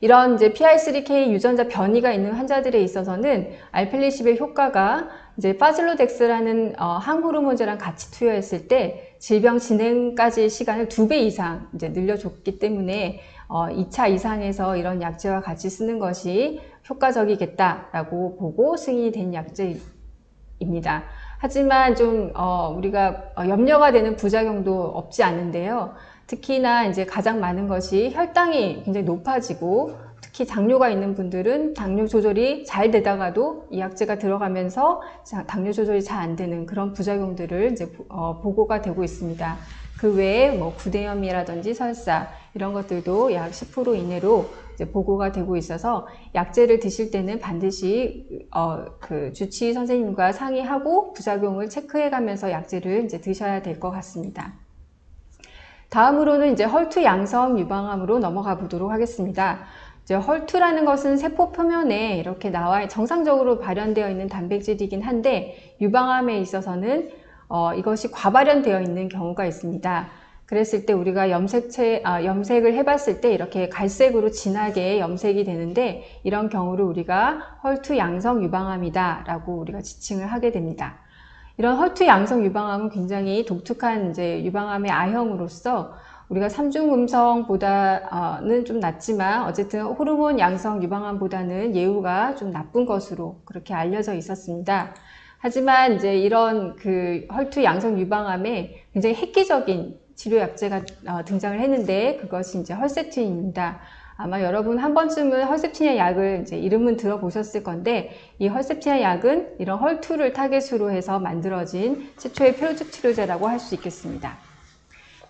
이런 이제 PI3K 유전자 변이가 있는 환자들에 있어서는 알펠리십의 효과가 이제 파즐로덱스라는 어, 항호르몬제랑 같이 투여했을 때 질병 진행까지의 시간을 두 배 이상 이제 늘려줬기 때문에 어, 2차 이상에서 이런 약제와 같이 쓰는 것이 효과적이겠다라고 보고 승인이 된 약제입니다. 하지만 좀 어, 우리가 염려가 되는 부작용도 없지 않은데요. 특히나 이제 가장 많은 것이 혈당이 굉장히 높아지고 특히 당뇨가 있는 분들은 당뇨 조절이 잘 되다가도 이 약제가 들어가면서 자- 당뇨 조절이 잘 안 되는 그런 부작용들을 이제 보- 어, 보고가 되고 있습니다. 그 외에 뭐 구대염이라든지 설사 이런 것들도 약 10% 이내로 보고가 되고 있어서 약제를 드실 때는 반드시 어, 그 주치의 선생님과 상의하고 부작용을 체크해가면서 약제를 이제 드셔야 될 것 같습니다. 다음으로는 이제 헐투 양성 유방암으로 넘어가 보도록 하겠습니다. 이제 헐투라는 것은 세포 표면에 이렇게 나와 정상적으로 발현되어 있는 단백질이긴 한데 유방암에 있어서는 어, 이것이 과발현되어 있는 경우가 있습니다. 그랬을 때 우리가 염색체, 아, 염색을 해봤을 때 이렇게 갈색으로 진하게 염색이 되는데 이런 경우를 우리가 헐투 양성 유방암이다 라고 우리가 지칭을 하게 됩니다. 이런 헐투 양성 유방암은 굉장히 독특한 이제 유방암의 아형으로서 우리가 삼중음성보다는 좀 낫지만 어쨌든 호르몬 양성 유방암보다는 예후가 좀 나쁜 것으로 그렇게 알려져 있었습니다. 하지만 이제 이런 그 헐투 양성 유방암에 굉장히 획기적인 치료 약제가 어, 등장을 했는데 그것이 이제 헐세틴입니다. 아마 여러분 한 번쯤은 헐셉틴의 약을 이제 이름은 들어보셨을 건데 이 헐셉틴의 약은 이런 헐투를 타겟으로 해서 만들어진 최초의 표적 치료제라고 할 수 있겠습니다.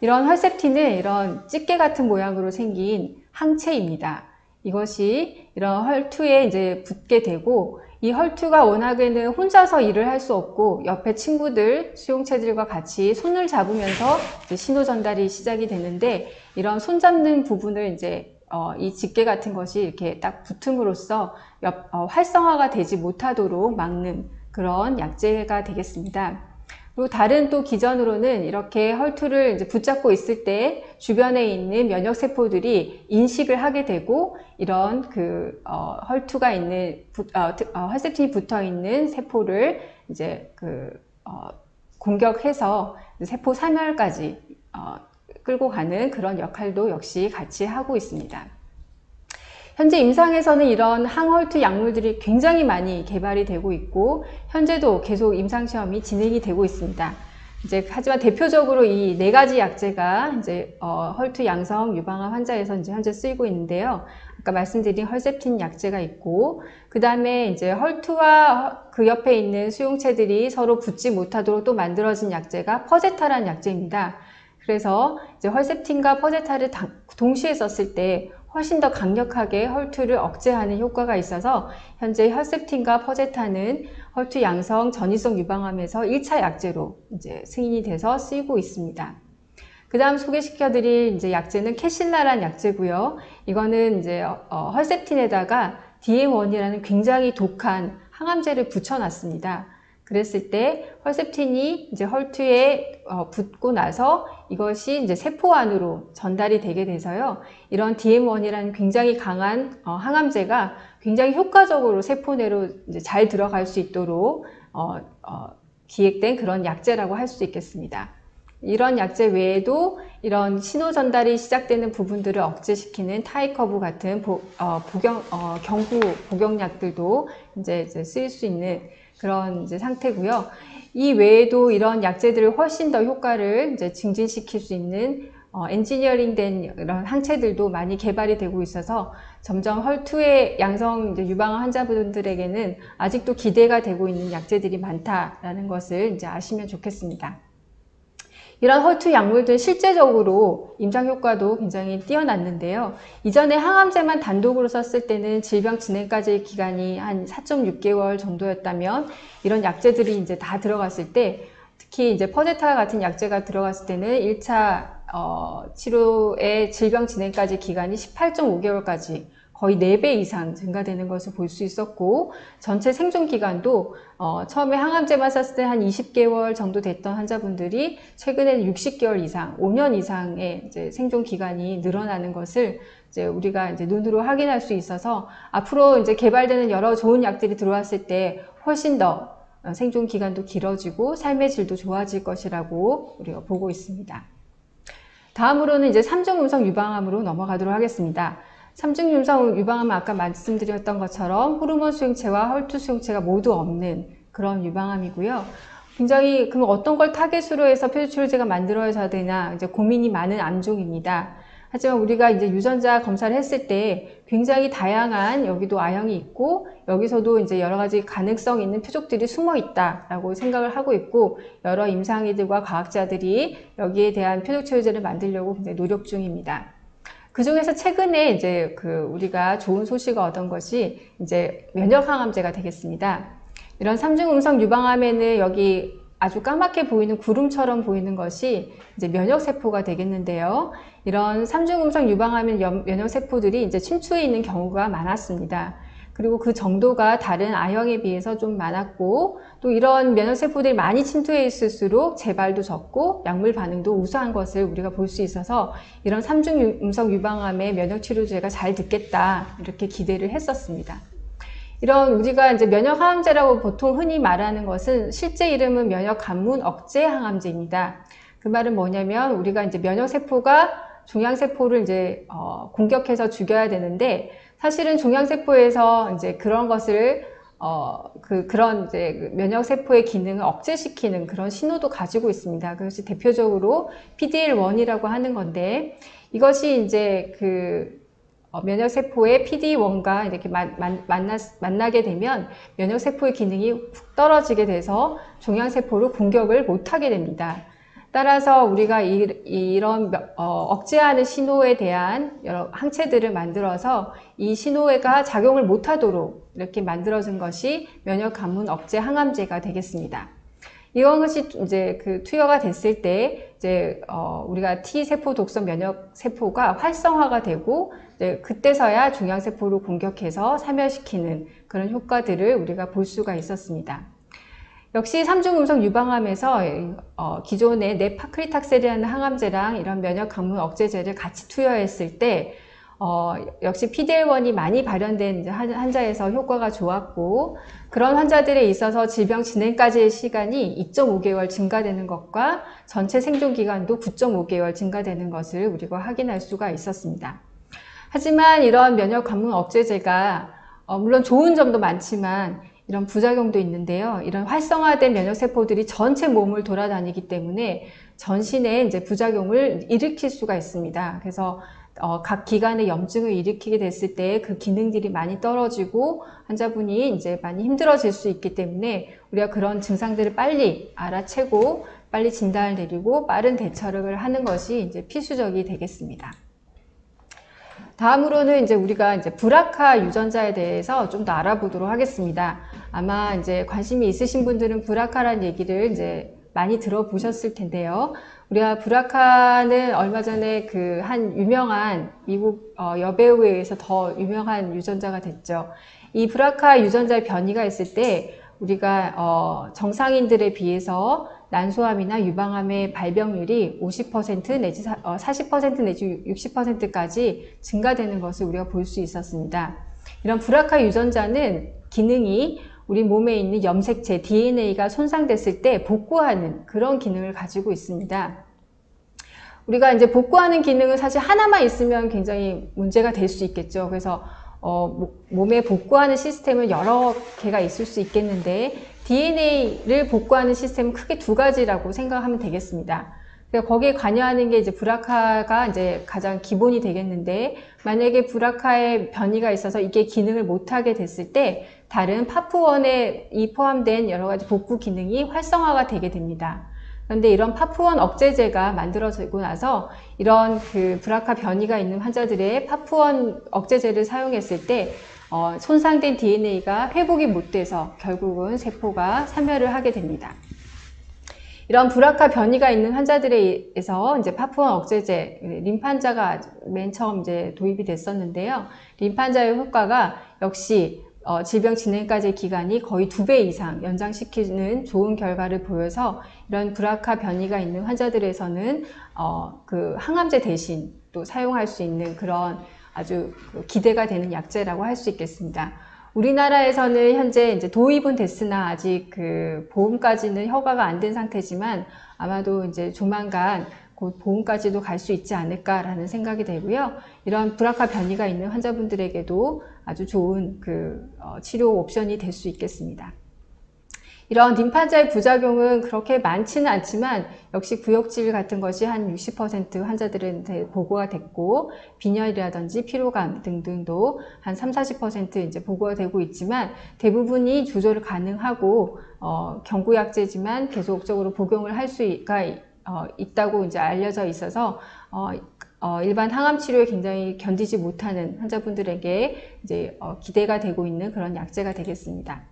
이런 헐셉틴은 이런 집게 같은 모양으로 생긴 항체입니다. 이것이 이런 헐투에 이제 붙게 되고 이 헐투가 워낙에는 혼자서 일을 할 수 없고 옆에 친구들, 수용체들과 같이 손을 잡으면서 신호 전달이 시작이 되는데 이런 손 잡는 부분을 이제 어, 이 집게 같은 것이 이렇게 딱 붙음으로써 옆- 어, 활성화가 되지 못하도록 막는 그런 약제가 되겠습니다. 그리고 다른 또 기전으로는 이렇게 헐투를 이제 붙잡고 있을 때 주변에 있는 면역 세포들이 인식을 하게 되고 이런 그 어, 헐투가 있는 부- 어, 특- 어, 헐셉틴이 붙어 있는 세포를 이제 그 어, 공격해서 세포 사멸까지 어, 끌고 가는 그런 역할도 역시 같이 하고 있습니다. 현재 임상에서는 이런 항헐투 약물들이 굉장히 많이 개발이 되고 있고 현재도 계속 임상 시험이 진행이 되고 있습니다. 이제 하지만 대표적으로 이 네 가지 약제가 이제 어, 헐투 양성 유방암 환자에서 이제 현재 쓰이고 있는데요. 아까 말씀드린 헐셉틴 약제가 있고 그 다음에 이제 헐투와 그 옆에 있는 수용체들이 서로 붙지 못하도록 또 만들어진 약제가 Perjeta라는 약제입니다. 그래서 이제 Herceptin과 Perjeta를 당- 동시에 썼을 때 훨씬 더 강력하게 헐투를 억제하는 효과가 있어서 현재 Herceptin과 Perjeta는 HER2 양성 전이성 유방암에서 1차 약제로 이제 승인이 돼서 쓰이고 있습니다. 그 다음 소개시켜드릴 이제 약제는 Kadcyla란 약제고요. 이거는 이제 어, 헐셉틴에다가 DM1이라는 굉장히 독한 항암제를 붙여놨습니다. 그랬을 때 헐셉틴이 이제 헐투에 어, 붙고 나서 이것이 이제 세포 안으로 전달이 되게 돼서요. 이런 DM1이라는 굉장히 강한 어, 항암제가 굉장히 효과적으로 세포 내로 잘 들어갈 수 있도록 어, 어, 기획된 그런 약제라고 할 수 있겠습니다. 이런 약제 외에도 이런 신호 전달이 시작되는 부분들을 억제시키는 Tykerb 같은 보, 어, 보경, 어, 경구 복용약들도 이제, 이제 쓰일 수 있는 그런 이제 상태고요. 이 외에도 이런 약제들을 훨씬 더 효과를 이제 증진시킬 수 있는 어, 엔지니어링 된 이런 항체들도 많이 개발이 되고 있어서 점점 헐투의 양성 유방암 환자분들에게는 아직도 기대가 되고 있는 약제들이 많다라는 것을 이제 아시면 좋겠습니다. 이런 헐투 약물들 실제적으로 임상 효과도 굉장히 뛰어났는데요. 이전에 항암제만 단독으로 썼을 때는 질병 진행까지의 기간이 한 4.6개월 정도였다면 이런 약제들이 이제 다 들어갔을 때 특히 이제 퍼제타 같은 약제가 들어갔을 때는 1차 어, 치료의 질병 진행까지 기간이 18.5개월까지 거의 4배 이상 증가되는 것을 볼 수 있었고 전체 생존 기간도 어, 처음에 항암제만 썼을 때 한 20개월 정도 됐던 환자분들이 최근에는 60개월 이상, 5년 이상의 생존 기간이 늘어나는 것을 이제 우리가 이제 눈으로 확인할 수 있어서 앞으로 이제 개발되는 여러 좋은 약들이 들어왔을 때 훨씬 더 어, 생존 기간도 길어지고 삶의 질도 좋아질 것이라고 우리가 보고 있습니다. 다음으로는 이제 삼중 음성 유방암으로 넘어가도록 하겠습니다. 삼중 음성 유방암은 아까 말씀드렸던 것처럼 호르몬 수용체와 헐투 수용체가 모두 없는 그런 유방암이고요. 굉장히 그럼 어떤 걸 타겟으로 해서 표주치료제가 만들어져야 되나 이제 고민이 많은 암종입니다. 하지만 우리가 이제 유전자 검사를 했을 때 굉장히 다양한 여기도 I형이 있고 여기서도 이제 여러 가지 가능성 있는 표적들이 숨어 있다라고 생각을 하고 있고 여러 임상의들과 과학자들이 여기에 대한 표적 치료제를 만들려고 굉장히 노력 중입니다. 그 중에서 최근에 이제 그 우리가 좋은 소식을 얻은 것이 이제 면역 항암제가 되겠습니다. 이런 삼중 음성 유방암에는 여기 아주 까맣게 보이는 구름처럼 보이는 것이 이제 면역 세포가 되겠는데요. 이런 삼중 음성 유방암의 연- 면역 세포들이 이제 침투해 있는 경우가 많았습니다. 그리고 그 정도가 다른 I형에 비해서 좀 많았고 또 이런 면역 세포들이 많이 침투해 있을수록 재발도 적고 약물 반응도 우수한 것을 우리가 볼 수 있어서 이런 삼중 유- 음성 유방암의 면역 치료제가 잘 듣겠다 이렇게 기대를 했었습니다. 이런 우리가 이제 면역 항암제라고 보통 흔히 말하는 것은 실제 이름은 면역 감문 억제 항암제입니다. 그 말은 뭐냐면 우리가 이제 면역 세포가 종양 세포를 이제 어, 공격해서 죽여야 되는데 사실은 종양 세포에서 이제 그런 것을 어, 그, 그런 이제 그 면역 세포의 기능을 억제시키는 그런 신호도 가지고 있습니다. 그것이 대표적으로 PD-L1이라고 하는 건데 이것이 이제 그 어, 면역 세포의 PD-1과 이렇게 만, 만, 만나, 만나게 되면 면역 세포의 기능이 훅 떨어지게 돼서 종양 세포를 공격을 못하게 됩니다. 따라서 우리가 이, 런 억제하는 신호에 대한 여러 항체들을 만들어서 이 신호가 작용을 못하도록 이렇게 만들어진 것이 면역 감문 억제 항암제가 되겠습니다. 이것이 이제 그 투여가 됐을 때 이제 어 우리가 T 세포 독성 면역 세포가 활성화가 되고 그때서야 종양 세포를 공격해서 사멸시키는 그런 효과들을 우리가 볼 수가 있었습니다. 역시 삼중음성 유방암에서 어, 기존의 네파크리탁셀이라는 항암제랑 이런 면역 강문 억제제를 같이 투여했을 때 어, 역시 PD-L1이 많이 발현된 환자에서 효과가 좋았고 그런 환자들에 있어서 질병 진행까지의 시간이 2.5개월 증가되는 것과 전체 생존 기간도 9.5개월 증가되는 것을 우리가 확인할 수가 있었습니다. 하지만 이런 면역 감문 억제제가 어, 물론 좋은 점도 많지만 이런 부작용도 있는데요. 이런 활성화된 면역 세포들이 전체 몸을 돌아다니기 때문에 전신에 이제 부작용을 일으킬 수가 있습니다. 그래서 어, 각 기관의 염증을 일으키게 됐을 때 그 기능들이 많이 떨어지고 환자분이 이제 많이 힘들어질 수 있기 때문에 우리가 그런 증상들을 빨리 알아채고 빨리 진단을 내리고 빠른 대처를 하는 것이 이제 필수적이 되겠습니다. 다음으로는 이제 우리가 이제 브라카 유전자에 대해서 좀 더 알아보도록 하겠습니다. 아마 이제 관심이 있으신 분들은 브라카라는 얘기를 이제 많이 들어보셨을 텐데요. 우리가 브라카는 얼마 전에 그 한 유명한 미국 어, 여배우에 의해서 더 유명한 유전자가 됐죠. 이 브라카 유전자의 변이가 있을 때 우리가 어, 정상인들에 비해서 난소암이나 유방암의 발병률이 50% 내지 40% 내지 60%까지 증가되는 것을 우리가 볼 수 있었습니다. 이런 브라카 유전자는 기능이 우리 몸에 있는 염색체 DNA가 손상됐을 때 복구하는 그런 기능을 가지고 있습니다. 우리가 이제 복구하는 기능은 사실 하나만 있으면 굉장히 문제가 될 수 있겠죠. 그래서 어, 몸에 복구하는 시스템은 여러 개가 있을 수 있겠는데 DNA를 복구하는 시스템은 크게 두 가지라고 생각하면 되겠습니다. 그러니까 거기에 관여하는 게 이제 브라카가 이제 가장 기본이 되겠는데 만약에 브라카의 변이가 있어서 이게 기능을 못하게 됐을 때 다른 파푸원에 이 포함된 여러 가지 복구 기능이 활성화가 되게 됩니다. 그런데 이런 파푸원 억제제가 만들어지고 나서 이런 그 브라카 변이가 있는 환자들의 파푸원 억제제를 사용했을 때 어, 손상된 DNA가 회복이 못 돼서 결국은 세포가 사멸을 하게 됩니다. 이런 브라카 변이가 있는 환자들에서 이제 파푸원 억제제, 림판자가 맨 처음 이제 도입이 됐었는데요. 림판자의 효과가 역시 어, 질병 진행까지의 기간이 거의 두 배 이상 연장시키는 좋은 결과를 보여서 이런 브라카 변이가 있는 환자들에서는 어, 그 항암제 대신 또 사용할 수 있는 그런 아주 그 기대가 되는 약제라고 할 수 있겠습니다. 우리나라에서는 현재 이제 도입은 됐으나 아직 그 보험까지는 허가가 안 된 상태지만 아마도 이제 조만간 곧 보험까지도 갈 수 있지 않을까라는 생각이 되고요. 이런 브라카 변이가 있는 환자분들에게도 아주 좋은 그 어, 치료 옵션이 될 수 있겠습니다. 이런 림파제의 부작용은 그렇게 많지는 않지만 역시 구역질 같은 것이 한 60% 환자들한테 보고가 됐고 빈혈이라든지 피로감 등등도 한 3, 40% 이제 보고가 되고 있지만 대부분이 조절 가능하고 어, 경구약제지만 계속적으로 복용을 할 수가 어, 있다고 이제 알려져 있어서 어, 어, 일반 항암 치료에 굉장히 견디지 못하는 환자분들에게 이제 어, 기대가 되고 있는 그런 약제가 되겠습니다.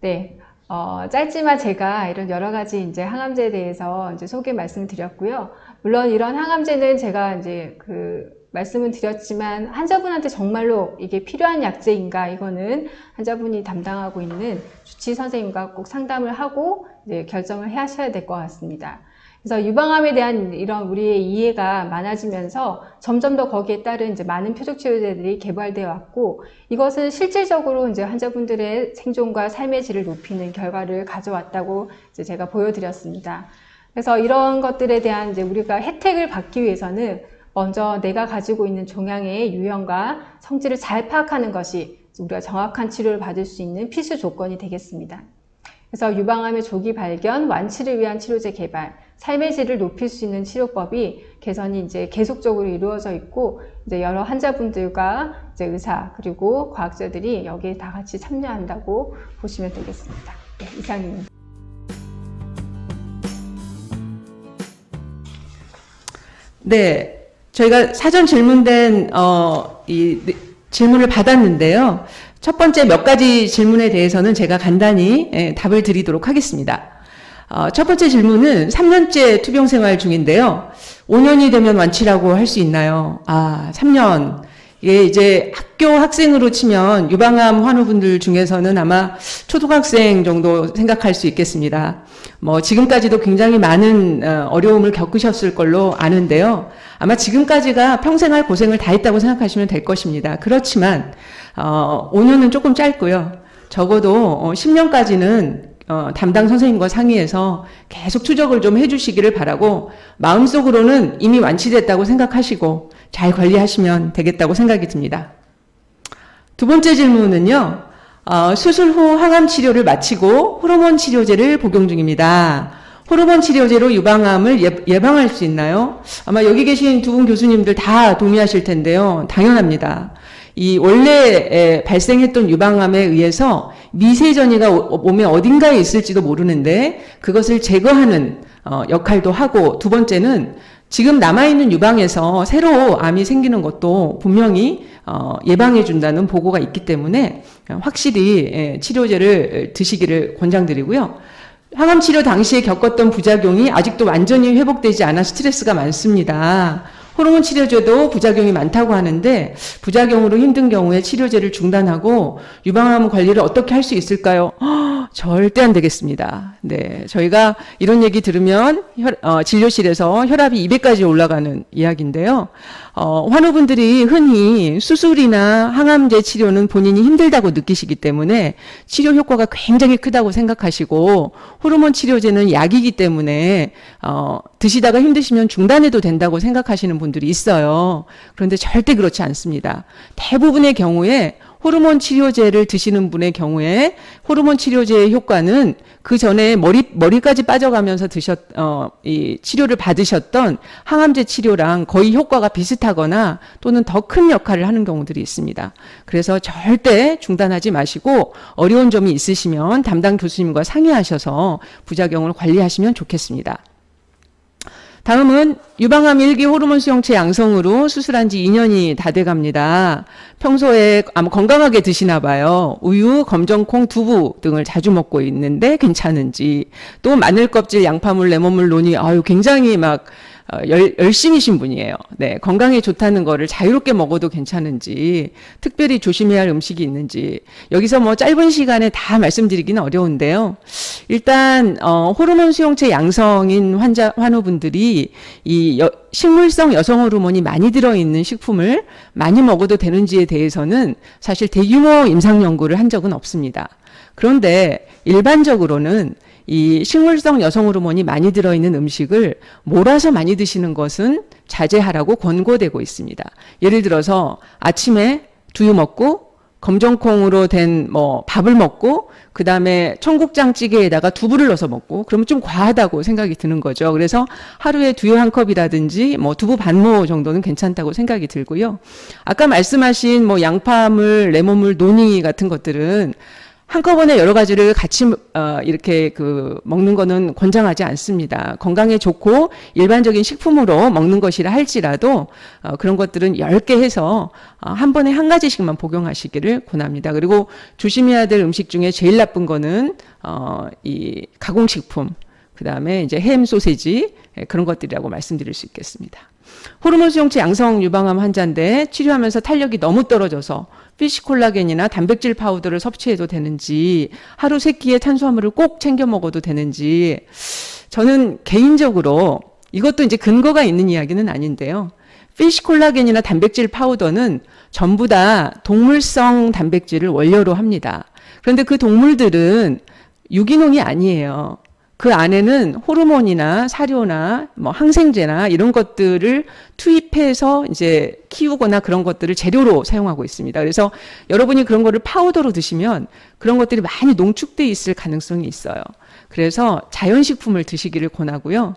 네. 어, 짧지만 제가 이런 여러 가지 이제 항암제에 대해서 이제 소개 말씀을 드렸고요. 물론 이런 항암제는 제가 이제 그 말씀을 드렸지만 환자분한테 정말로 이게 필요한 약제인가 이거는 환자분이 담당하고 있는 주치 선생님과 꼭 상담을 하고 이제 결정을 해 하셔야 될 것 같습니다. 그래서 유방암에 대한 이런 우리의 이해가 많아지면서 점점 더 거기에 따른 이제 많은 표적 치료제들이 개발되어 왔고 이것은 실질적으로 이제 환자분들의 생존과 삶의 질을 높이는 결과를 가져왔다고 이제 제가 보여드렸습니다. 그래서 이런 것들에 대한 이제 우리가 혜택을 받기 위해서는 먼저 내가 가지고 있는 종양의 유형과 성질을 잘 파악하는 것이 우리가 정확한 치료를 받을 수 있는 필수 조건이 되겠습니다. 그래서 유방암의 조기 발견, 완치를 위한 치료제 개발, 삶의 질을 높일 수 있는 치료법이 개선이 이제 계속적으로 이루어져 있고 이제 여러 환자분들과 이제 의사 그리고 과학자들이 여기에 다 같이 참여한다고 보시면 되겠습니다. 네, 이상입니다. 네, 저희가 사전 질문된 어, 이 질문을 받았는데요. 첫 번째 몇 가지 질문에 대해서는 제가 간단히 예, 답을 드리도록 하겠습니다. 어, 첫 번째 질문은 3년째 투병 생활 중인데요. 5년이 되면 완치라고 할 수 있나요? 아, 3년. 이게 이제 학교 학생으로 치면 유방암 환우분들 중에서는 아마 초등학생 정도 생각할 수 있겠습니다. 뭐 지금까지도 굉장히 많은 어, 어려움을 겪으셨을 걸로 아는데요. 아마 지금까지가 평생 할 고생을 다 했다고 생각하시면 될 것입니다. 그렇지만 어, 5년은 조금 짧고요. 적어도 어, 10년까지는 어, 담당 선생님과 상의해서 계속 추적을 좀 해주시기를 바라고 마음속으로는 이미 완치됐다고 생각하시고 잘 관리하시면 되겠다고 생각이 듭니다. 두 번째 질문은요. 어, 수술 후 항암 치료를 마치고 호르몬 치료제를 복용 중입니다. 호르몬 치료제로 유방암을 예, 예방할 수 있나요? 아마 여기 계신 두 분 교수님들 다 동의하실 텐데요. 당연합니다. 이 원래 발생했던 유방암에 의해서 미세전이가 몸에 어딘가에 있을지도 모르는데 그것을 제거하는 어, 역할도 하고 두 번째는 지금 남아있는 유방에서 새로 암이 생기는 것도 분명히 어, 예방해 준다는 보고가 있기 때문에 확실히 치료제를 드시기를 권장드리고요. 항암 치료 당시에 겪었던 부작용이 아직도 완전히 회복되지 않아 스트레스가 많습니다. 호르몬 치료제도 부작용이 많다고 하는데 부작용으로 힘든 경우에 치료제를 중단하고 유방암 관리를 어떻게 할 수 있을까요? 허, 절대 안 되겠습니다. 네, 저희가 이런 얘기 들으면 혈, 어, 진료실에서 혈압이 200까지 올라가는 이야기인데요. 어, 환우분들이 흔히 수술이나 항암제 치료는 본인이 힘들다고 느끼시기 때문에 치료 효과가 굉장히 크다고 생각하시고 호르몬 치료제는 약이기 때문에 어, 드시다가 힘드시면 중단해도 된다고 생각하시는 분들이 있어요. 그런데 절대 그렇지 않습니다. 대부분의 경우에 호르몬 치료제를 드시는 분의 경우에 호르몬 치료제의 효과는 그 전에 머리 머리까지 빠져가면서 드셨 어 이 치료를 받으셨던 항암제 치료랑 거의 효과가 비슷하거나 또는 더 큰 역할을 하는 경우들이 있습니다. 그래서 절대 중단하지 마시고 어려운 점이 있으시면 담당 교수님과 상의하셔서 부작용을 관리하시면 좋겠습니다. 다음은 유방암 1기 호르몬 수용체 양성으로 수술한 지 2년이 다 돼 갑니다. 평소에 아마 건강하게 드시나 봐요. 우유, 검정콩, 두부 등을 자주 먹고 있는데 괜찮은지 또 마늘 껍질, 양파물, 레몬물 논이 아유 굉장히 막 어, 열, 열심이신 분이에요. 네, 건강에 좋다는 거를 자유롭게 먹어도 괜찮은지, 특별히 조심해야 할 음식이 있는지, 여기서 뭐 짧은 시간에 다 말씀드리기는 어려운데요. 일단, 어, 호르몬 수용체 양성인 환자, 환우분들이 이 여, 식물성 여성 호르몬이 많이 들어있는 식품을 많이 먹어도 되는지에 대해서는 사실 대규모 임상 연구를 한 적은 없습니다. 그런데 일반적으로는 이 식물성 여성 호르몬이 많이 들어있는 음식을 몰아서 많이 드시는 것은 자제하라고 권고되고 있습니다. 예를 들어서 아침에 두유 먹고 검정콩으로 된 뭐 밥을 먹고 그 다음에 청국장찌개에다가 두부를 넣어서 먹고 그러면 좀 과하다고 생각이 드는 거죠. 그래서 하루에 두유 한 컵이라든지 뭐 두부 반모 정도는 괜찮다고 생각이 들고요. 아까 말씀하신 뭐 양파물, 레몬물, 논이 같은 것들은 한꺼번에 여러 가지를 같이 어, 이렇게 그 먹는 거는 권장하지 않습니다. 건강에 좋고 일반적인 식품으로 먹는 것이라 할지라도 어, 그런 것들은 10개 해서 어, 한 번에 한 가지씩만 복용하시기를 권합니다. 그리고 조심해야 될 음식 중에 제일 나쁜 거는 어, 이 가공식품, 그 다음에 이제 햄, 소세지 예, 그런 것들이라고 말씀드릴 수 있겠습니다. 호르몬 수용체 양성 유방암 환자인데 치료하면서 탄력이 너무 떨어져서 피시 콜라겐이나 단백질 파우더를 섭취해도 되는지 하루 세 끼의 탄수화물을 꼭 챙겨 먹어도 되는지 저는 개인적으로 이것도 이제 근거가 있는 이야기는 아닌데요. 피시 콜라겐이나 단백질 파우더는 전부 다 동물성 단백질을 원료로 합니다. 그런데 그 동물들은 유기농이 아니에요. 그 안에는 호르몬이나 사료나 뭐 항생제나 이런 것들을 투입해서 이제 키우거나 그런 것들을 재료로 사용하고 있습니다. 그래서 여러분이 그런 거를 파우더로 드시면 그런 것들이 많이 농축돼 있을 가능성이 있어요. 그래서 자연식품을 드시기를 권하고요.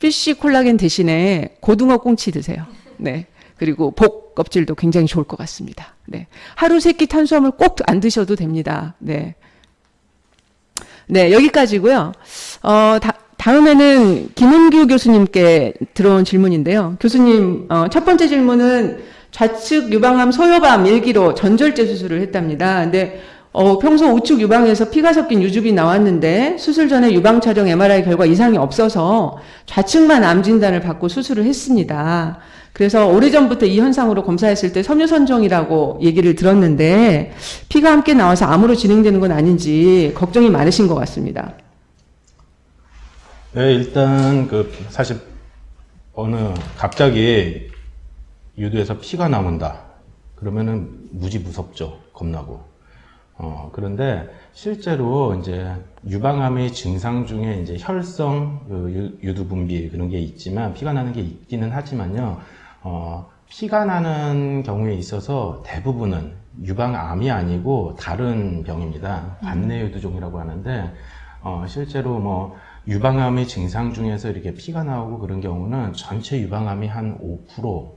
피쉬 콜라겐 대신에 고등어 꽁치 드세요. 네. 그리고 복 껍질도 굉장히 좋을 것 같습니다. 네. 하루 세 끼 탄수화물 꼭 안 드셔도 됩니다. 네. 네, 여기까지고요. 어, 다, 다음에는 김은규 교수님께 들어온 질문인데요. 교수님, 어, 첫 번째 질문은 좌측 유방암 소요암 일기로 전절제 수술을 했답니다. 근데 어, 평소 우측 유방에서 피가 섞인 유즙이 나왔는데 수술 전에 유방 촬영 MRI 결과 이상이 없어서 좌측만 암 진단을 받고 수술을 했습니다. 그래서 오래전부터 이 현상으로 검사했을 때 섬유 선정이라고 얘기를 들었는데 피가 함께 나와서 암으로 진행되는 건 아닌지 걱정이 많으신 것 같습니다. 네, 일단 그 사실 어느 갑자기 유두에서 피가 나온다. 그러면은 무지 무섭죠. 겁나고. 어, 그런데 실제로 이제 유방암의 증상 중에 이제 혈성 그 유- 유두 분비 그런 게 있지만 피가 나는 게 있기는 하지만요. 어, 피가 나는 경우에 있어서 대부분은 유방암이 아니고 다른 병입니다. 관내유두종이라고 하는데 어, 실제로 뭐 유방암의 증상 중에서 이렇게 피가 나오고 그런 경우는 전체 유방암이 한 5%,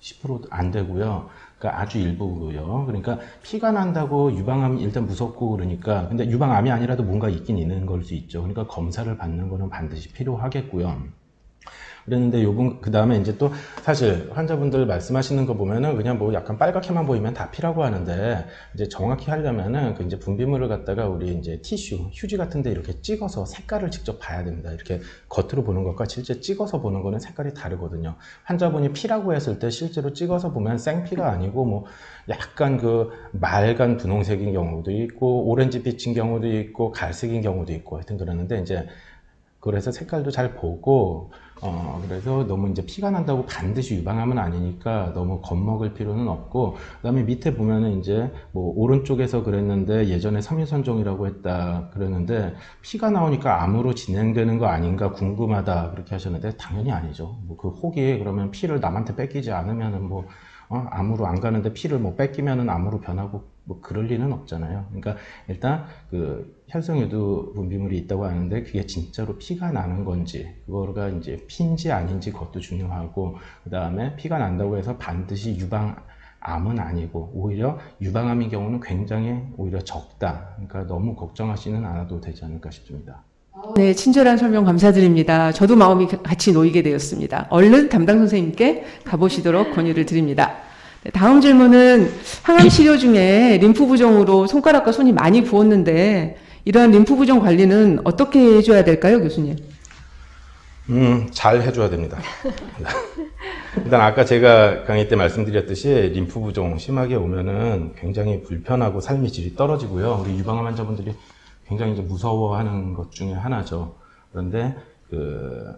10%안 되고요. 그러니까 아주 일부고요. 그러니까 피가 난다고 유방암이 일단 무섭고 그러니까 근데 유방암이 아니라도 뭔가 있긴 있는 걸 수 있죠. 그러니까 검사를 받는 거는 반드시 필요하겠고요. 그랬는데 요분 그 다음에 이제 또 사실 환자분들 말씀하시는 거 보면은 그냥 뭐 약간 빨갛게만 보이면 다 피라고 하는데 이제 정확히 하려면은 그 이제 분비물을 갖다가 우리 이제 티슈 휴지 같은데 이렇게 찍어서 색깔을 직접 봐야 됩니다. 이렇게 겉으로 보는 것과 실제 찍어서 보는 거는 색깔이 다르거든요. 환자분이 피라고 했을 때 실제로 찍어서 보면 생피가 아니고 뭐 약간 그 맑은 분홍색인 경우도 있고 오렌지 빛인 경우도 있고 갈색인 경우도 있고 하여튼 그러는데 이제 그래서 색깔도 잘 보고 어 그래서 너무 이제 피가 난다고 반드시 유방암은 아니니까 너무 겁먹을 필요는 없고 그다음에 밑에 보면은 이제 뭐 오른쪽에서 그랬는데 예전에 섬유선종이라고 했다 그랬는데 피가 나오니까 암으로 진행되는 거 아닌가 궁금하다 그렇게 하셨는데 당연히 아니죠 뭐 그 혹이 그러면 피를 남한테 뺏기지 않으면은 뭐 어, 암으로 안 가는데 피를 뭐 뺏기면은 암으로 변하고 뭐 그럴 리는 없잖아요. 그러니까 일단 그 혈성유두 분비물이 있다고 하는데 그게 진짜로 피가 나는 건지 그거가 이제 피인지 아닌지 그것도 중요하고 그 다음에 피가 난다고 해서 반드시 유방암은 아니고 오히려 유방암인 경우는 굉장히 오히려 적다. 그러니까 너무 걱정하지는 않아도 되지 않을까 싶습니다. 네, 친절한 설명 감사드립니다. 저도 마음이 같이 놓이게 되었습니다. 얼른 담당 선생님께 가보시도록 권유를 드립니다. 네, 다음 질문은 항암 치료 중에 림프 부종으로 손가락과 손이 많이 부었는데 이러한 림프 부종 관리는 어떻게 해줘야 될까요, 교수님? 음, 잘 해줘야 됩니다. 일단 아까 제가 강의 때 말씀드렸듯이 림프 부종 심하게 오면은 굉장히 불편하고 삶의 질이 떨어지고요. 우리 유방암 환자분들이 굉장히 이제 무서워하는 것 중에 하나죠. 그런데 그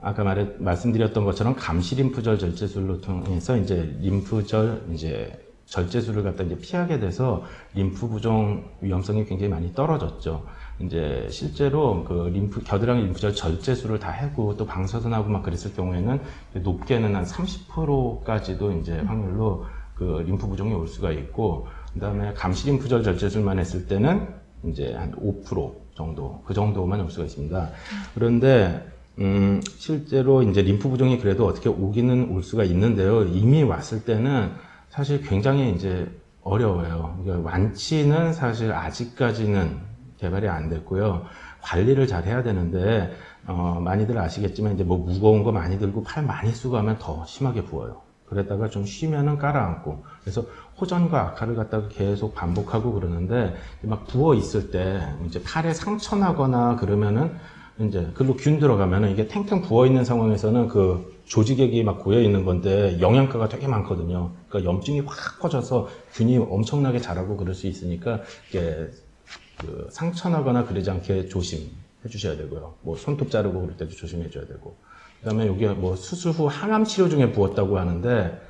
아까 말해, 말씀드렸던 것처럼 감시 림프절 절제술로 통해서 이제 림프절 이제 절제술을 갖다 이제 피하게 돼서 림프 부종 위험성이 굉장히 많이 떨어졌죠. 이제 실제로 그 림프 겨드랑이 림프절 절제술을 다 하고 또 방사선하고 막 그랬을 경우에는 높게는 한 30%까지도 이제 확률로 그 림프 부종이 올 수가 있고 그다음에 감시림프절 절제술만 했을 때는 이제 한 5% 정도 그 정도만 올 수가 있습니다. 그런데 음, 실제로 이제 림프 부종이 그래도 어떻게 오기는 올 수가 있는데요. 이미 왔을 때는 사실 굉장히 이제 어려워요. 그러니까 완치는 사실 아직까지는 개발이 안 됐고요. 관리를 잘 해야 되는데 어, 많이들 아시겠지만 이제 뭐 무거운 거 많이 들고 팔 많이 쓰고 하면 더 심하게 부어요. 그랬다가 좀 쉬면은 깔아앉고 그래서 호전과 악화를 갖다가 계속 반복하고 그러는데 막 부어 있을 때 이제 팔에 상처 나거나 그러면은 이제 글로 균 들어가면은 이게 탱탱 부어 있는 상황에서는 그 조직액이 막 고여 있는 건데 영양가가 되게 많거든요. 그러니까 염증이 확 퍼져서 균이 엄청나게 자라고 그럴 수 있으니까 이게 그 상처 나거나 그러지 않게 조심해 주셔야 되고요. 뭐 손톱 자르고 그럴 때도 조심해 줘야 되고. 그다음에 여기 뭐 수술 후 항암 치료 중에 부었다고 하는데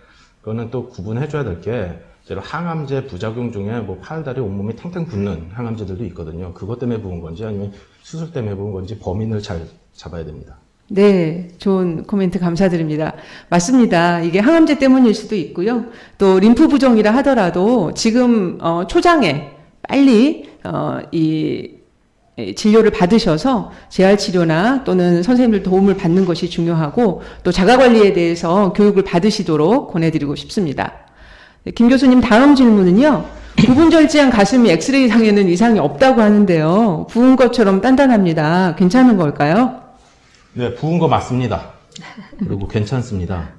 그거는 또 구분해 줘야 될게 실제로 항암제 부작용 중에 뭐 팔, 다리, 온몸이 탱탱 붓는 항암제들도 있거든요. 그것 때문에 부은 건지 아니면 수술 때문에 부은 건지 범인을 잘 잡아야 됩니다. 네, 좋은 코멘트 감사드립니다. 맞습니다. 이게 항암제 때문일 수도 있고요. 또 림프 부종이라 하더라도 지금 어, 초장에 빨리 어, 이이 진료를 받으셔서 재활 치료나 또는 선생님들 도움을 받는 것이 중요하고 또 자가 관리에 대해서 교육을 받으시도록 권해드리고 싶습니다. 네, 김 교수님 다음 질문은요. 부분 절제한 가슴이 엑스레이 상에는 이상이 없다고 하는데요. 부은 것처럼 단단합니다. 괜찮은 걸까요? 네, 부은 거 맞습니다. 그리고 괜찮습니다.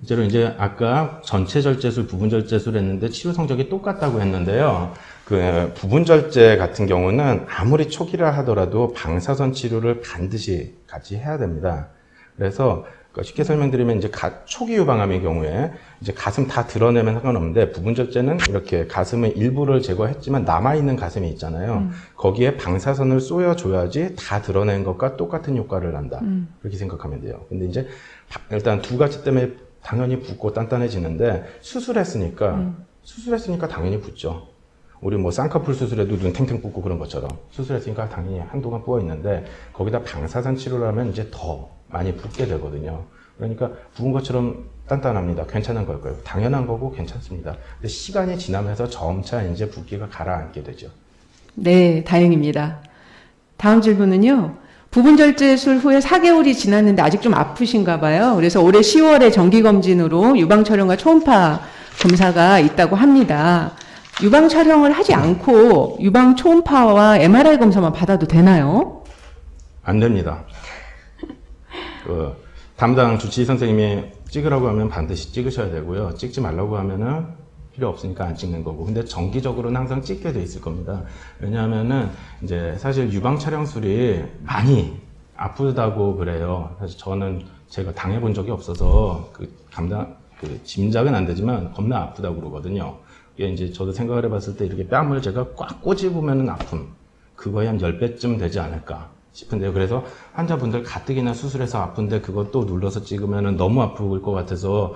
실제로 이제 아까 전체 절제술, 부분 절제술 했는데 치료 성적이 똑같다고 했는데요. 그 부분 절제 같은 경우는 아무리 초기라 하더라도 방사선 치료를 반드시 같이 해야 됩니다. 그래서 그 쉽게 설명드리면 이제 가- 초기 유방암의 경우에 이제 가슴 다 드러내면 상관없는데 부분 절제는 이렇게 가슴의 일부를 제거했지만 남아 있는 가슴이 있잖아요. 거기에 방사선을 쏘여줘야지 다 드러낸 것과 똑같은 효과를 난다. 그렇게 생각하면 돼요. 근데 이제 바- 일단 두 가지 때문에 당연히 붓고 단단해지는데 수술했으니까 수술했으니까 당연히 붓죠. 우리 뭐 쌍꺼풀 수술해도 눈 탱탱 붓고 그런 것처럼 수술했으니까 당연히 한동안 부어 있는데 거기다 방사선 치료를 하면 이제 더 많이 붓게 되거든요. 그러니까 부은 것처럼 단단합니다. 괜찮은 걸 거예요. 당연한 거고 괜찮습니다. 근데 시간이 지나면서 점차 이제 붓기가 가라앉게 되죠. 네, 다행입니다. 다음 질문은요. 부분 절제술 후에 4개월이 지났는데 아직 좀 아프신가 봐요. 그래서 올해 10월에 정기 검진으로 유방 촬영과 초음파 검사가 있다고 합니다. 유방 촬영을 하지 않고 유방 초음파와 MRI 검사만 받아도 되나요? 안 됩니다. 그 담당 주치의 선생님이 찍으라고 하면 반드시 찍으셔야 되고요. 찍지 말라고 하면은 필요 없으니까 안 찍는 거고. 근데 정기적으로는 항상 찍게 돼 있을 겁니다. 왜냐하면은 이제 사실 유방 촬영술이 많이 아프다고 그래요. 사실 저는 제가 당해본 적이 없어서 그 감당 그 짐작은 안 되지만 겁나 아프다고 그러거든요. 이게 이제 저도 생각을 해봤을 때 이렇게 뺨을 제가 꽉 꼬집으면은 아픔. 그거에 한 10배쯤 되지 않을까 싶은데요. 그래서 환자분들 가뜩이나 수술해서 아픈데 그것도 눌러서 찍으면 너무 아플 것 같아서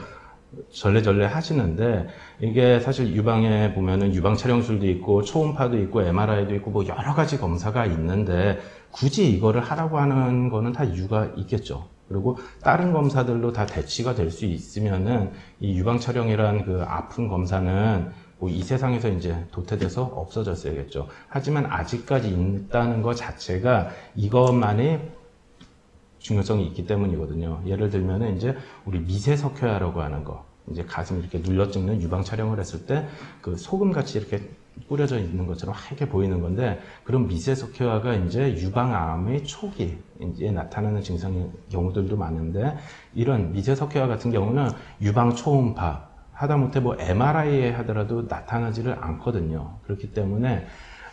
절레절레 하시는데 이게 사실 유방에 보면은 유방 촬영술도 있고 초음파도 있고 MRI도 있고 뭐 여러 가지 검사가 있는데 굳이 이거를 하라고 하는 거는 다 이유가 있겠죠. 그리고 다른 검사들로 다 대치가 될 수 있으면은 이 유방 촬영이란 그 아픈 검사는 뭐 이 세상에서 이제 도태돼서 없어졌어야겠죠. 하지만 아직까지 있다는 것 자체가 이것만이 중요성이 있기 때문이거든요. 예를 들면은 이제 우리 미세석회화라고 하는 거, 이제 가슴 이렇게 눌러 찍는 유방 촬영을 했을 때 그 소금 같이 이렇게 뿌려져 있는 것처럼 하얗게 보이는 건데 그런 미세석회화가 이제 유방암의 초기에 나타나는 증상의 경우들도 많은데 이런 미세석회화 같은 경우는 유방 초음파 하다못해 뭐 MRI에 하더라도 나타나지를 않거든요. 그렇기 때문에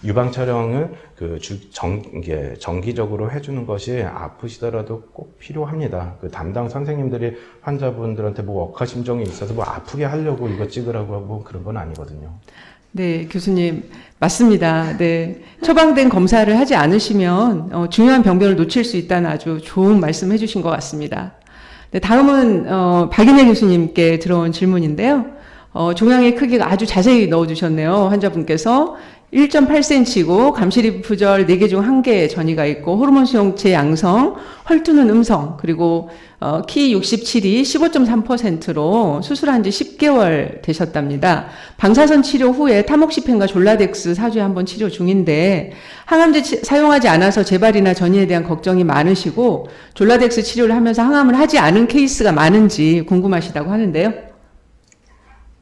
유방 촬영을 그 주, 정, 이게 정기적으로 해주는 것이 아프시더라도 꼭 필요합니다. 그 담당 선생님들이 환자분들한테 뭐 억하 심정이 있어서 뭐 아프게 하려고 이거 찍으라고 하고 그런 건 아니거든요. 네, 교수님. 맞습니다. 네. 처방된 검사를 하지 않으시면 어, 중요한 병변을 놓칠 수 있다는 아주 좋은 말씀 해주신 것 같습니다. 네, 다음은 어, 박인혜 교수님께 들어온 질문인데요. 어, 종양의 크기가 아주 자세히 넣어주셨네요. 환자분께서 1.8cm고 감시리 부절 4개 중 1개의 전이가 있고 호르몬 수용체 양성, 헐투는 음성, 그리고 어, 키 67이 15.3%로 수술한 지 10개월 되셨답니다. 방사선 치료 후에 타목시펜과 졸라덱스 4주에 한번 치료 중인데 항암제 치- 사용하지 않아서 재발이나 전이에 대한 걱정이 많으시고 Zoladex 치료를 하면서 항암을 하지 않은 케이스가 많은지 궁금하시다고 하는데요.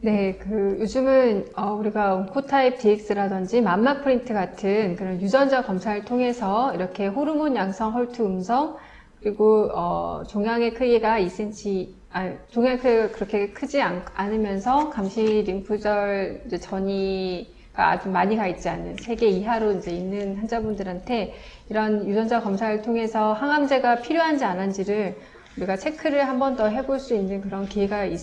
네, 그 요즘은 어, 우리가 Oncotype DX라든지 MammaPrint 같은 그런 유전자 검사를 통해서 이렇게 호르몬 양성 HER2 음성 그리고 어, 종양의 크기가 2cm, 아, 종양 크기가 그렇게 크지 않, 않으면서 감시 림프절 전이가 아주 많이 가 있지 않은 3개 이하로 이제 있는 환자분들한테 이런 유전자 검사를 통해서 항암제가 필요한지 안 한지를 우리가 체크를 한 번 더 해볼 수 있는 그런 기회가 있,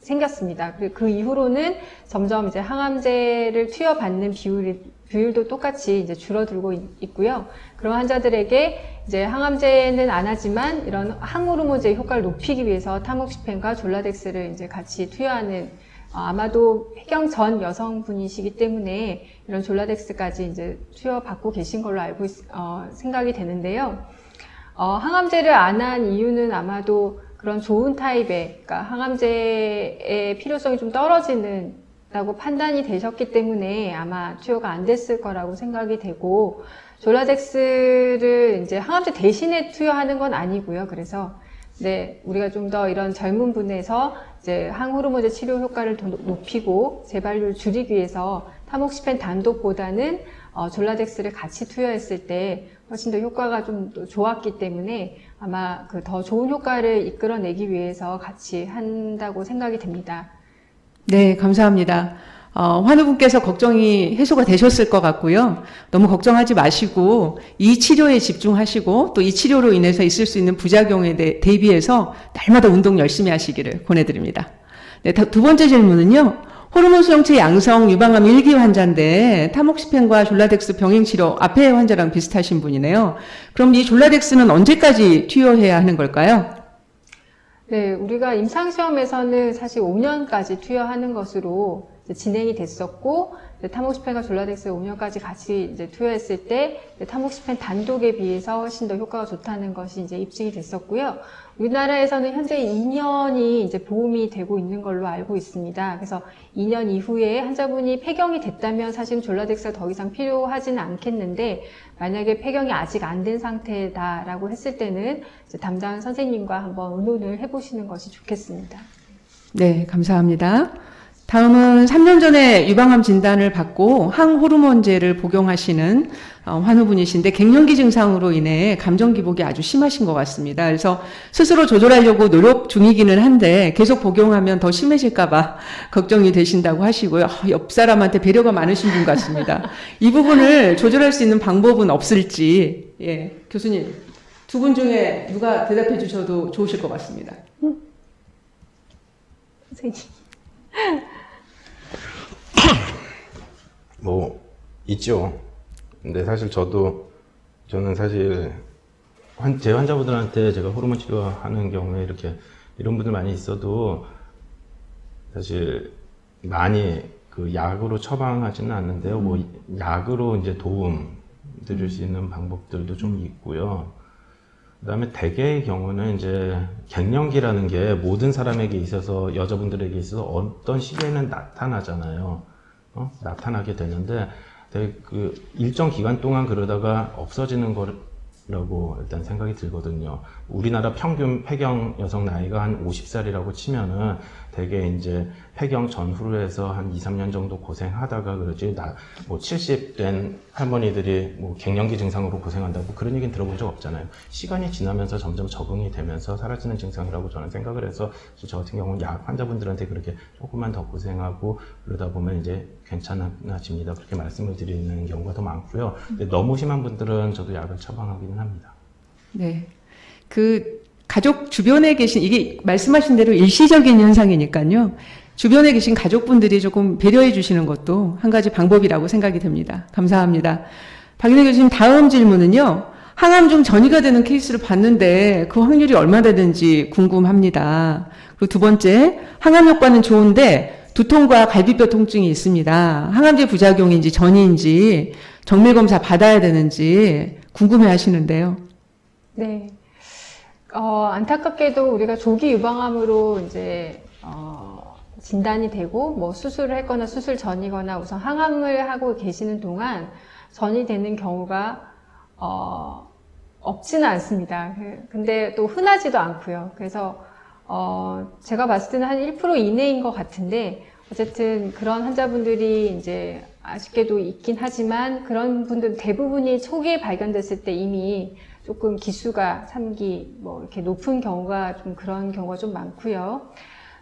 생겼습니다. 그리고 그 이후로는 점점 이제 항암제를 투여받는 비율이, 비율도 똑같이 이제 줄어들고 있, 있고요. 그런 환자들에게 이제 항암제는 안 하지만 이런 항호르몬제의 효과를 높이기 위해서 타목시펜과 졸라덱스를 이제 같이 투여하는 어, 아마도 폐경 전 여성분이시기 때문에 이런 졸라덱스까지 이제 투여받고 계신 걸로 알고 있, 어, 생각이 되는데요. 어, 항암제를 안 한 이유는 아마도 그런 좋은 타입의, 그러니까 항암제의 필요성이 좀 떨어지는 라고 판단이 되셨기 때문에 아마 투여가 안 됐을 거라고 생각이 되고, 졸라덱스를 이제 항암제 대신에 투여하는 건 아니고요. 그래서, 네, 우리가 좀 더 이런 젊은 분에서 이제 항호르몬제 치료 효과를 더 높이고 재발률 줄이기 위해서 타목시펜 단독보다는 어, 졸라덱스를 같이 투여했을 때 훨씬 더 효과가 좀더 좋았기 때문에 아마 그 더 좋은 효과를 이끌어내기 위해서 같이 한다고 생각이 됩니다. 네, 감사합니다. 어, 환우분께서 걱정이 해소가 되셨을 것 같고요. 너무 걱정하지 마시고 이 치료에 집중하시고 또 이 치료로 인해서 있을 수 있는 부작용에 대, 대비해서 날마다 운동 열심히 하시기를 권해드립니다. 네, 다- 두 번째 질문은요. 호르몬 수용체 양성 유방암 1기 환자인데 타목시펜과 졸라덱스 병행 치료 앞에 환자랑 비슷하신 분이네요. 그럼 이 졸라덱스는 언제까지 투여해야 하는 걸까요? 네, 우리가 임상시험에서는 사실 5년까지 투여하는 것으로 진행이 됐었고, 타목시펜과 졸라덱스 5년까지 같이 이제 투여했을 때, 타목시펜 단독에 비해서 훨씬 더 효과가 좋다는 것이 이제 입증이 됐었고요. 우리나라에서는 현재 2년이 이제 보험이 되고 있는 걸로 알고 있습니다. 그래서 2년 이후에 환자분이 폐경이 됐다면 사실 졸라덱스가 더 이상 필요하지는 않겠는데, 만약에 폐경이 아직 안 된 상태다라고 했을 때는 담당 선생님과 한번 의논을 해보시는 것이 좋겠습니다. 네, 감사합니다. 다음은 3년 전에 유방암 진단을 받고 항호르몬제를 복용하시는 어, 환우분이신데 갱년기 증상으로 인해 감정 기복이 아주 심하신 것 같습니다. 그래서 스스로 조절하려고 노력 중이기는 한데 계속 복용하면 더 심해질까봐 걱정이 되신다고 하시고요. 아, 옆 사람한테 배려가 많으신 분 같습니다. 이 부분을 조절할 수 있는 방법은 없을지, 예, 교수님 두 분 중에 누가 대답해 주셔도 좋으실 것 같습니다. 선생님. 뭐 있죠. 근데 사실 저도 저는 사실 환, 제 환자분들한테 제가 호르몬 치료하는 경우에 이렇게 이런 분들 많이 있어도 사실 많이 그 약으로 처방하지는 않는데요. 뭐 약으로 이제 도움 드릴 수 있는 방법들도 좀 있고요. 그 다음에 대개의 경우는 이제 갱년기라는 게 모든 사람에게 있어서 여자분들에게 있어서 어떤 시기에는 나타나잖아요. 어? 나타나게 되는데 그 일정 기간 동안 그러다가 없어지는 거라고 일단 생각이 들거든요. 우리나라 평균 폐경 여성 나이가 한 50살이라고 치면은 되게 이제 폐경 전후로 해서 한 2, 3년 정도 고생하다가 그러지 나뭐 70 된 할머니들이 뭐 갱년기 증상으로 고생한다고 그런 얘기는 들어본 적 없잖아요. 시간이 지나면서 점점 적응이 되면서 사라지는 증상이라고 저는 생각을 해서 저 같은 경우는 약 환자분들한테 그렇게 조금만 더 고생하고 그러다 보면 이제 괜찮아집니다. 그렇게 말씀을 드리는 경우가 더 많고요. 근데 너무 심한 분들은 저도 약을 처방하기는 합니다. 네. 그 가족 주변에 계신 이게 말씀하신 대로 일시적인 현상이니까요. 주변에 계신 가족분들이 조금 배려해 주시는 것도 한 가지 방법이라고 생각이 됩니다. 감사합니다. 박인혜 교수님 다음 질문은요. 항암 중 전이가 되는 케이스를 봤는데 그 확률이 얼마나 되는지 궁금합니다. 그리고 두 번째, 항암 효과는 좋은데 두통과 갈비뼈 통증이 있습니다. 항암제 부작용인지 전이인지 정밀 검사 받아야 되는지 궁금해 하시는데요. 네. 어, 안타깝게도 우리가 조기 유방암으로 이제, 어, 진단이 되고, 뭐 수술을 했거나 수술 전이거나 우선 항암을 하고 계시는 동안 전이 되는 경우가, 어, 없지는 않습니다. 그- 근데 또 흔하지도 않고요. 그래서, 어, 제가 봤을 때는 한 1% 이내인 것 같은데, 어쨌든 그런 환자분들이 이제 아쉽게도 있긴 하지만 그런 분들 대부분이 초기에 발견됐을 때 이미 조금 기수가 3기 뭐 이렇게 높은 경우가 좀 그런 경우가 좀 많고요.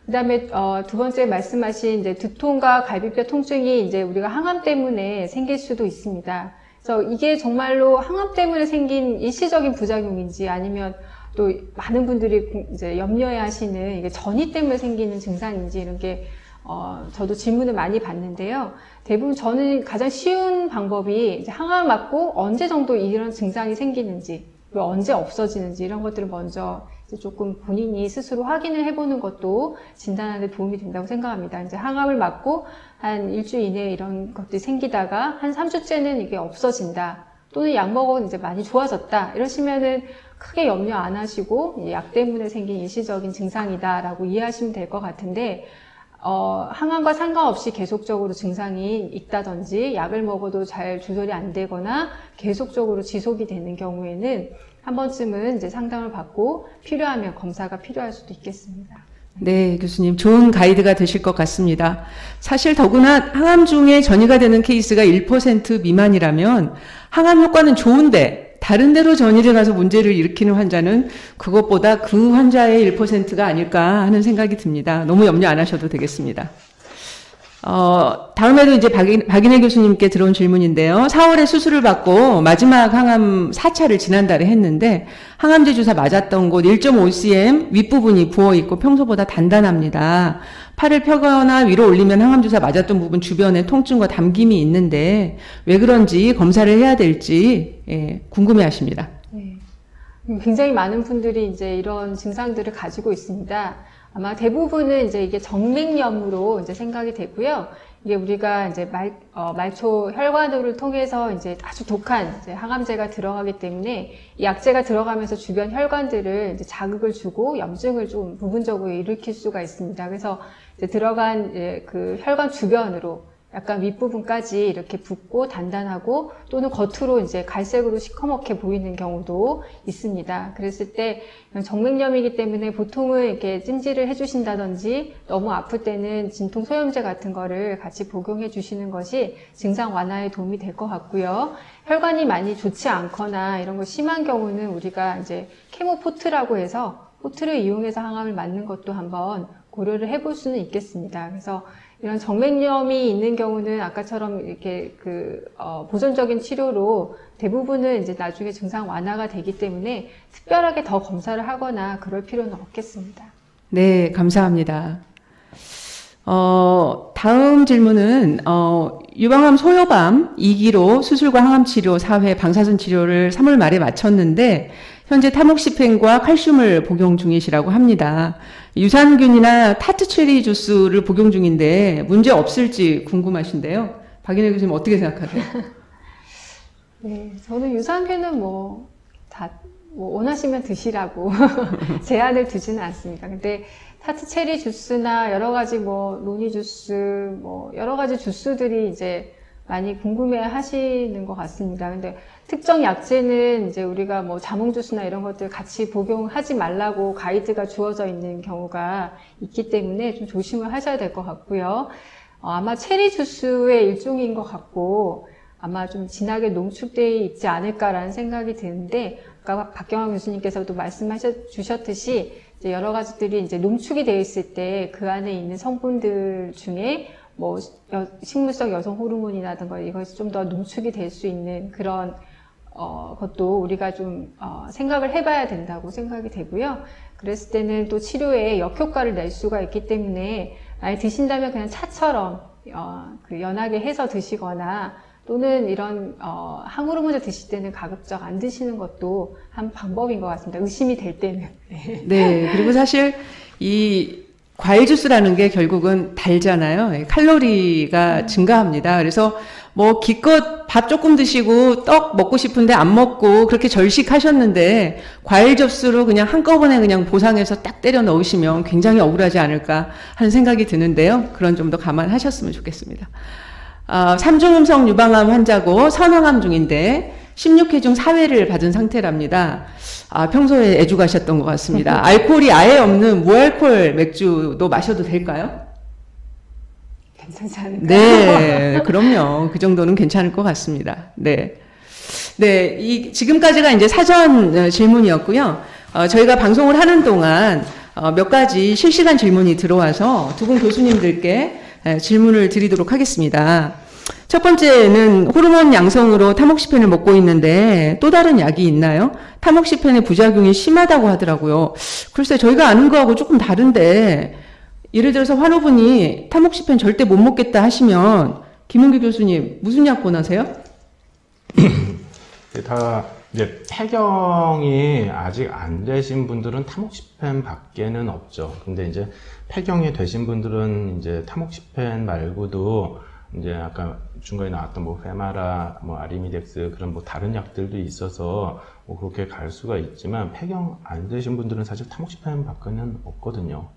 그다음에 어, 두 번째 말씀하신 이제 두통과 갈비뼈 통증이 이제 우리가 항암 때문에 생길 수도 있습니다. 그래서 이게 정말로 항암 때문에 생긴 일시적인 부작용인지 아니면 또 많은 분들이 구- 이제 염려해 하시는 이게 전이 때문에 생기는 증상인지 이런 게 어, 저도 질문을 많이 받는데요. 대부분 저는 가장 쉬운 방법이 항암 맞고 언제 정도 이런 증상이 생기는지, 그리고 언제 없어지는지 이런 것들을 먼저 조금 본인이 스스로 확인을 해보는 것도 진단하는 데 도움이 된다고 생각합니다. 이제 항암을 맞고 한 일주일 이내에 이런 것들이 생기다가 한 3주째는 이게 없어진다. 또는 약 먹어 이제 많이 좋아졌다. 이러시면은 크게 염려 안 하시고 이약 때문에 생긴 일시적인 증상이다라고 이해하시면 될 것 같은데 어, 항암과 상관없이 계속적으로 증상이 있다든지 약을 먹어도 잘 조절이 안 되거나 계속적으로 지속이 되는 경우에는 한 번쯤은 이제 상담을 받고 필요하면 검사가 필요할 수도 있겠습니다. 네, 교수님. 좋은 가이드가 되실 것 같습니다. 사실 더구나 항암 중에 전이가 되는 케이스가 1% 미만이라면 항암 효과는 좋은데 다른 데로 전이를 가서 문제를 일으키는 환자는 그것보다 그 환자의 1%가 아닐까 하는 생각이 듭니다. 너무 염려 안 하셔도 되겠습니다. 어, 다음에도 이제 박인, 박인혜 교수님께 들어온 질문인데요. 4월에 수술을 받고 마지막 항암 4차를 지난달에 했는데 항암제 주사 맞았던 곳 1.5cm 윗부분이 부어있고 평소보다 단단합니다. 팔을 펴거나 위로 올리면 항암 주사 맞았던 부분 주변에 통증과 담김이 있는데 왜 그런지 검사를 해야 될지 예, 궁금해 하십니다. 네. 음, 굉장히 많은 분들이 이제 이런 증상들을 가지고 있습니다. 아마 대부분은 이제 이게 정맥염으로 이제 생각이 되고요. 이게 우리가 이제 말, 어, 말초 혈관을 통해서 이제 아주 독한 이제 항암제가 들어가기 때문에 이 약제가 들어가면서 주변 혈관들을 이제 자극을 주고 염증을 좀 부분적으로 일으킬 수가 있습니다. 그래서 들어간 그 혈관 주변으로 약간 윗부분까지 이렇게 붓고 단단하고 또는 겉으로 이제 갈색으로 시커멓게 보이는 경우도 있습니다. 그랬을 때 정맥염이기 때문에 보통은 이렇게 찜질을 해주신다든지 너무 아플 때는 진통 소염제 같은 거를 같이 복용해 주시는 것이 증상 완화에 도움이 될 것 같고요. 혈관이 많이 좋지 않거나 이런 거 심한 경우는 우리가 이제 케모포트라고 해서 포트를 이용해서 항암을 맞는 것도 한번 고려를 해볼 수는 있겠습니다. 그래서 이런 정맥염이 있는 경우는 아까처럼 이렇게 그 어, 보존적인 치료로 대부분은 이제 나중에 증상 완화가 되기 때문에 특별하게 더 검사를 하거나 그럴 필요는 없겠습니다. 네, 감사합니다. 어, 다음 질문은, 어, 유방암 소요밤 2기로 수술과 항암 치료 4회 방사선 치료를 3월 말에 마쳤는데, 현재 타목시펜과 칼슘을 복용 중이시라고 합니다. 유산균이나 타트 체리 주스를 복용 중인데, 문제 없을지 궁금하신데요. 박인혜 교수님 어떻게 생각하세요? 네, 저는 유산균은 뭐, 다, 뭐, 원하시면 드시라고 제한을 두지는 않습니다. 근데 타트 체리 주스나 여러 가지 뭐, 로니 주스, 뭐, 여러 가지 주스들이 이제 많이 궁금해 하시는 것 같습니다. 근데 특정 약제는 이제 우리가 뭐 자몽 주스나 이런 것들 같이 복용하지 말라고 가이드가 주어져 있는 경우가 있기 때문에 좀 조심을 하셔야 될 것 같고요. 어, 아마 체리 주스의 일종인 것 같고, 아마 좀 진하게 농축되어 있지 않을까라는 생각이 드는데, 아까 박경환 교수님께서도 말씀하셨 주셨듯이, 여러 가지들이 이제 농축이 되어 있을 때 그 안에 있는 성분들 중에 뭐 여- 식물성 여성 호르몬이라든가 이것이 좀 더 농축이 될 수 있는 그런 어, 것도 우리가 좀 어, 생각을 해봐야 된다고 생각이 되고요. 그랬을 때는 또 치료에 역효과를 낼 수가 있기 때문에 만약 드신다면 그냥 차처럼 어, 그 연하게 해서 드시거나 또는 이런 어, 항호르몬제 드실 때는 가급적 안 드시는 것도 한 방법인 것 같습니다. 의심이 될 때는. 네. 네, 그리고 사실 이 과일 주스라는 게 결국은 달잖아요. 예, 칼로리가 증가합니다. 그래서 뭐 기껏 밥 조금 드시고 떡 먹고 싶은데 안 먹고 그렇게 절식하셨는데 과일 접수로 그냥 한꺼번에 그냥 보상해서 딱 때려 넣으시면 굉장히 억울하지 않을까 하는 생각이 드는데요. 그런 점도 감안하셨으면 좋겠습니다. 아, 삼중음성 유방암 환자고 선항암 중인데 16회 중 4회를 받은 상태랍니다. 아, 평소에 애주가셨던 것 같습니다. 알코올이 아예 없는 무알콜 맥주도 마셔도 될까요? 괜찮지 않을까요? 네, 그럼요. 그 정도는 괜찮을 것 같습니다. 네. 네, 이, 지금까지가 이제 사전 어, 질문이었고요. 어, 저희가 방송을 하는 동안 어, 몇 가지 실시간 질문이 들어와서 두 분 교수님들께 에, 질문을 드리도록 하겠습니다. 첫 번째는 호르몬 양성으로 타목시펜을 먹고 있는데 또 다른 약이 있나요? 타목시펜의 부작용이 심하다고 하더라고요. 글쎄, 저희가 아는 거하고 조금 다른데 예를 들어서 환우분이 타목시펜 절대 못 먹겠다 하시면 김은규 교수님 무슨 약 권하세요? 다 이제 폐경이 아직 안 되신 분들은 타목시펜 밖에는 없죠. 근데 이제 폐경이 되신 분들은 이제 타목시펜 말고도 이제 아까 중간에 나왔던 뭐 페마라, 뭐 아리미덱스 그런 뭐 다른 약들도 있어서 뭐 그렇게 갈 수가 있지만 폐경 안 되신 분들은 사실 타목시펜 밖에는 없거든요.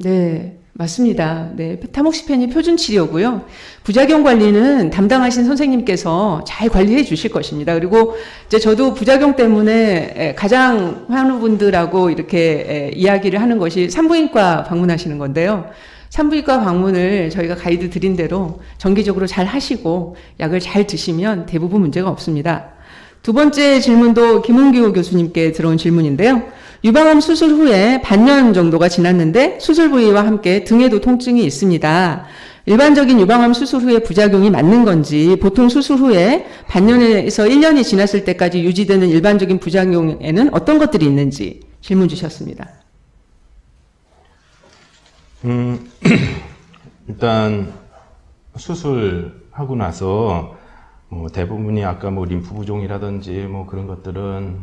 네, 맞습니다. 네, 타목시펜이 표준 치료고요. 부작용 관리는 담당하신 선생님께서 잘 관리해 주실 것입니다. 그리고 이제 저도 부작용 때문에 에, 가장 환우분들하고 이렇게 에, 이야기를 하는 것이 산부인과 방문하시는 건데요. 산부인과 방문을 저희가 가이드 드린 대로 정기적으로 잘 하시고 약을 잘 드시면 대부분 문제가 없습니다. 두 번째 질문도 김은규 교수님께 들어온 질문인데요. 유방암 수술 후에 반년 정도가 지났는데 수술 부위와 함께 등에도 통증이 있습니다. 일반적인 유방암 수술 후에 부작용이 맞는 건지 보통 수술 후에 반년에서 1년이 지났을 때까지 유지되는 일반적인 부작용에는 어떤 것들이 있는지 질문 주셨습니다. 음, 일단 수술하고 나서 뭐 대부분이 아까 뭐 림프 부종이라든지 뭐 그런 것들은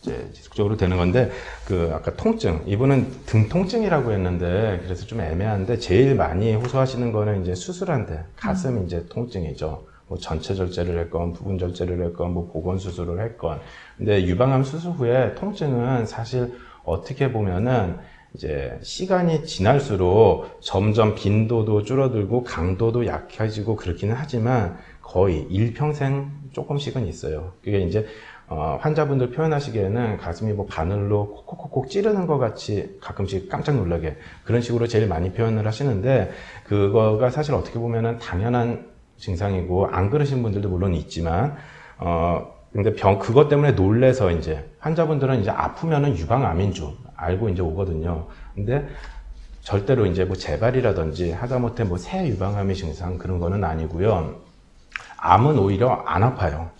이제 지속적으로 되는 건데 그 아까 통증 이분은 등 통증이라고 했는데 그래서 좀 애매한데 제일 많이 호소하시는 거는 이제 수술한데 가슴 이제 통증이죠. 뭐 전체 절제를 했건 부분 절제를 했건 뭐 보건 수술을 했건 근데 유방암 수술 후에 통증은 사실 어떻게 보면은 이제 시간이 지날수록 점점 빈도도 줄어들고 강도도 약해지고 그렇기는 하지만 거의 일평생 조금씩은 있어요. 그게 이제 어, 환자분들 표현하시기에는 가슴이 뭐 바늘로 콕콕콕콕 찌르는 것 같이 가끔씩 깜짝 놀라게 그런 식으로 제일 많이 표현을 하시는데 그거가 사실 어떻게 보면은 당연한 증상이고 안 그러신 분들도 물론 있지만 어 근데 병 그것 때문에 놀래서 이제 환자분들은 이제 아프면은 유방암인 줄 알고 이제 오거든요. 근데 절대로 이제 뭐 재발이라든지 하다못해 뭐 새 유방암의 증상 그런 거는 아니고요. 암은 오히려 안 아파요.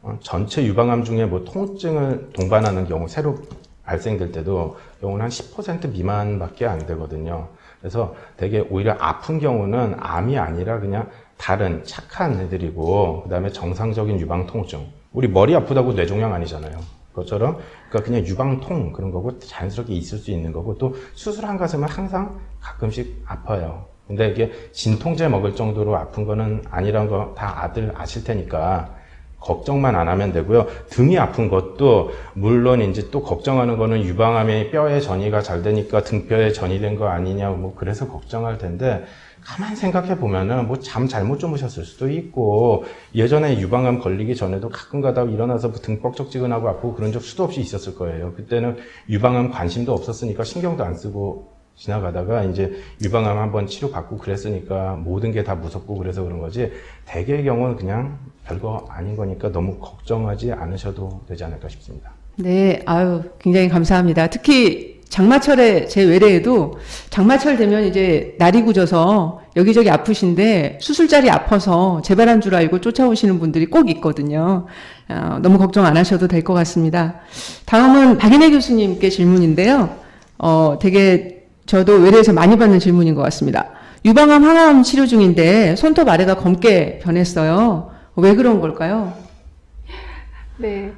어, 전체 유방암 중에 뭐 통증을 동반하는 경우 새로 발생될 때도 경우는 한 10% 미만밖에 안 되거든요. 그래서 되게 오히려 아픈 경우는 암이 아니라 그냥 다른 착한 애들이고 그다음에 정상적인 유방 통증. 우리 머리 아프다고 뇌종양 아니잖아요. 그것처럼 그러니까 그냥 유방통 그런 거고 자연스럽게 있을 수 있는 거고 또 수술한 가슴은 항상 가끔씩 아파요. 근데 이게 진통제 먹을 정도로 아픈 거는 아니란 거다 아들 아실 테니까 걱정만 안 하면 되고요. 등이 아픈 것도 물론 이제 또 걱정하는 거는 유방암의 뼈의 전이가 잘 되니까 등뼈에 전이 된 거 아니냐 뭐 그래서 걱정할 텐데 가만 생각해 보면은 뭐 잠 잘못 주무셨을 수도 있고 예전에 유방암 걸리기 전에도 가끔 가다 일어나서 뭐등 뻑적지근하고 아프고 그런 적 수도 없이 있었을 거예요. 그때는 유방암 관심도 없었으니까 신경도 안 쓰고 지나가다가 이제 유방암 한번 치료받고 그랬으니까 모든 게 다 무섭고 그래서 그런 거지 대개의 경우는 그냥 별거 아닌 거니까 너무 걱정하지 않으셔도 되지 않을까 싶습니다. 네, 아유, 굉장히 감사합니다. 특히 장마철에 제 외래에도 장마철 되면 이제 날이 굳어서 여기저기 아프신데 수술자리 아파서 재발한 줄 알고 쫓아오시는 분들이 꼭 있거든요. 어, 너무 걱정 안 하셔도 될 것 같습니다. 다음은 박인혜 교수님께 질문인데요. 어, 되게 저도 외래에서 많이 받는 질문인 것 같습니다. 유방암 항암 치료 중인데 손톱 아래가 검게 변했어요. 왜 그런 걸까요? 네.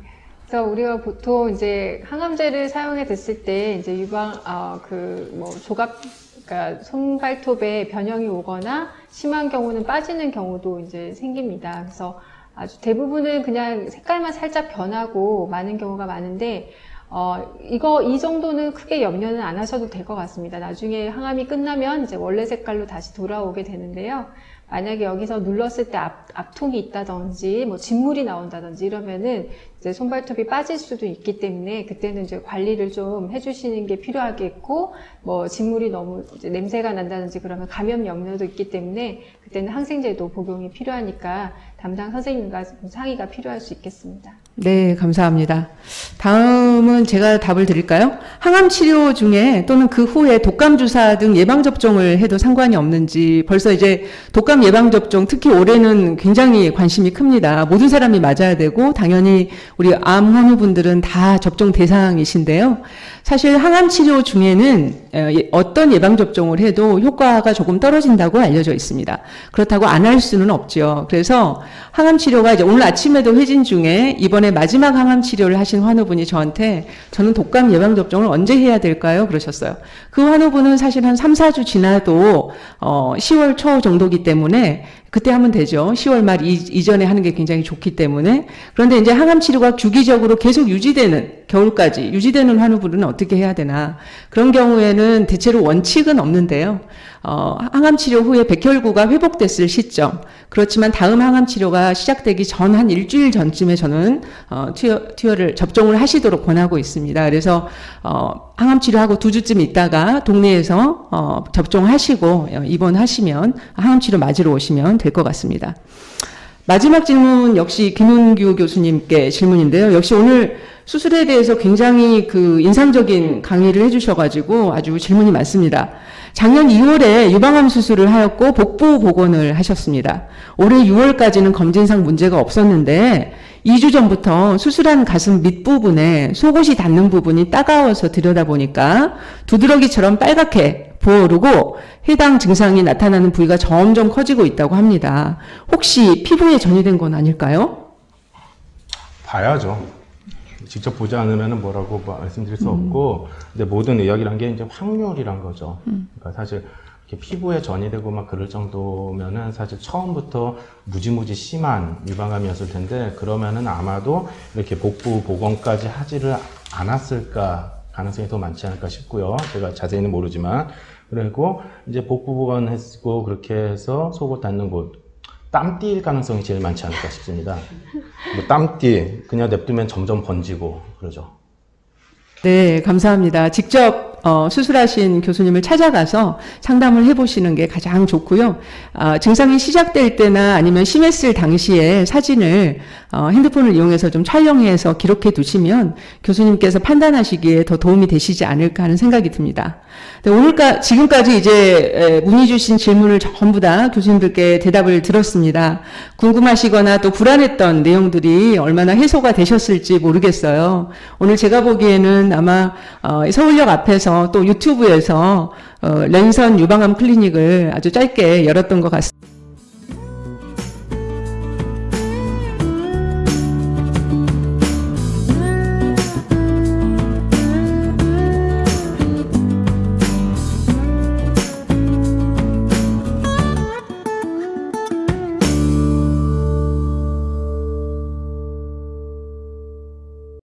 그래서 우리가 보통 이제 항암제를 사용해 됐을 때 이제 유방 아그뭐 조각 그러니까 손발톱에 변형이 오거나 심한 경우는 빠지는 경우도 이제 생깁니다. 그래서 아주 대부분은 그냥 색깔만 살짝 변하고 많은 경우가 많은데 어, 이거, 이 정도는 크게 염려는 안 하셔도 될 것 같습니다. 나중에 항암이 끝나면 이제 원래 색깔로 다시 돌아오게 되는데요. 만약에 여기서 눌렀을 때 앞, 앞통이 있다든지, 뭐, 진물이 나온다든지 이러면은 이제 손발톱이 빠질 수도 있기 때문에 그때는 이제 관리를 좀 해주시는 게 필요하겠고, 뭐, 진물이 너무 냄새가 난다든지 그러면 감염 염려도 있기 때문에 그때는 항생제도 복용이 필요하니까 담당 선생님과 상의가 필요할 수 있겠습니다. 네, 감사합니다. 다음은 제가 답을 드릴까요? 항암 치료 중에 또는 그 후에 독감 주사 등 예방 접종을 해도 상관이 없는지 벌써 이제 독감 예방 접종 특히 올해는 굉장히 관심이 큽니다. 모든 사람이 맞아야 되고 당연히 우리 암 환우분들은 다 접종 대상이신데요. 사실 항암 치료 중에는 어, 예- 어떤 예방 접종을 해도 효과가 조금 떨어진다고 알려져 있습니다. 그렇다고 안 할 수는 없죠. 그래서 항암 치료가 이제 오늘 아침에도 회진 중에 이번에 마지막 항암 치료를 하신 환우분이 저한테 저는 독감 예방 접종을 언제 해야 될까요? 그러셨어요. 그 환우분은 사실 한 3, 4주 지나도 어 10월 초 정도기 때문에 그때 하면 되죠. 10월 말 이, 이전에 하는 게 굉장히 좋기 때문에. 그런데 이제 항암 치료가 주기적으로 계속 유지되는, 겨울까지 유지되는 환우분은 어떻게 해야 되나. 그런 경우에는 대체로 원칙은 없는데요. 어, 항암 치료 후에 백혈구가 회복됐을 시점. 그렇지만 다음 항암 치료가 시작되기 전 한 일주일 전쯤에 저는 어, 투여, 투여를 접종을 하시도록 권하고 있습니다. 그래서 어, 항암 치료하고 두 주쯤 있다가 동네에서 어, 접종하시고 어, 입원하시면 항암 치료 맞으러 오시면 될 것 같습니다. 마지막 질문 역시 김은규 교수님께 질문인데요. 역시 오늘 수술에 대해서 굉장히 그 인상적인 강의를 해주셔가지고 아주 질문이 많습니다. 작년 2월에 유방암 수술을 하였고 복부 복원을 하셨습니다. 올해 6월까지는 검진상 문제가 없었는데 2주 전부터 수술한 가슴 밑부분에 속옷이 닿는 부분이 따가워서 들여다보니까 두드러기처럼 빨갛게 부어오르고 해당 증상이 나타나는 부위가 점점 커지고 있다고 합니다. 혹시 피부에 전이된 건 아닐까요? 봐야죠. 직접 보지 않으면 뭐라고 말씀드릴 수 없고, 근데 모든 의학이란 게 이제 확률이란 거죠. 그러니까 사실 피부에 전이되고 막 그럴 정도면은 사실 처음부터 무지무지 심한 유방암이었을 텐데, 그러면은 아마도 이렇게 복부 복원까지 하지를 않았을까 가능성이 더 많지 않을까 싶고요. 제가 자세히는 모르지만. 그리고 이제 복부 복원했고, 그렇게 해서 속옷 닿는 곳, 땀띠일 가능성이 제일 많지 않을까 싶습니다. 뭐 땀띠 그냥 냅두면 점점 번지고 그러죠. 네, 감사합니다. 직접 어, 수술하신 교수님을 찾아가서 상담을 해보시는 게 가장 좋고요. 아, 증상이 시작될 때나 아니면 심했을 당시에 사진을 어, 핸드폰을 이용해서 좀 촬영해서 기록해 두시면 교수님께서 판단하시기에 더 도움이 되시지 않을까 하는 생각이 듭니다. 네, 오늘까 지금까지 이제 에, 문의 주신 질문을 전부 다 교수님들께 대답을 들었습니다. 궁금하시거나 또 불안했던 내용들이 얼마나 해소가 되셨을지 모르겠어요. 오늘 제가 보기에는 아마 어, 서울역 앞에 서 또 유튜브에서 어, 랜선 유방암 클리닉을 아주 짧게 열었던 것 같습니다.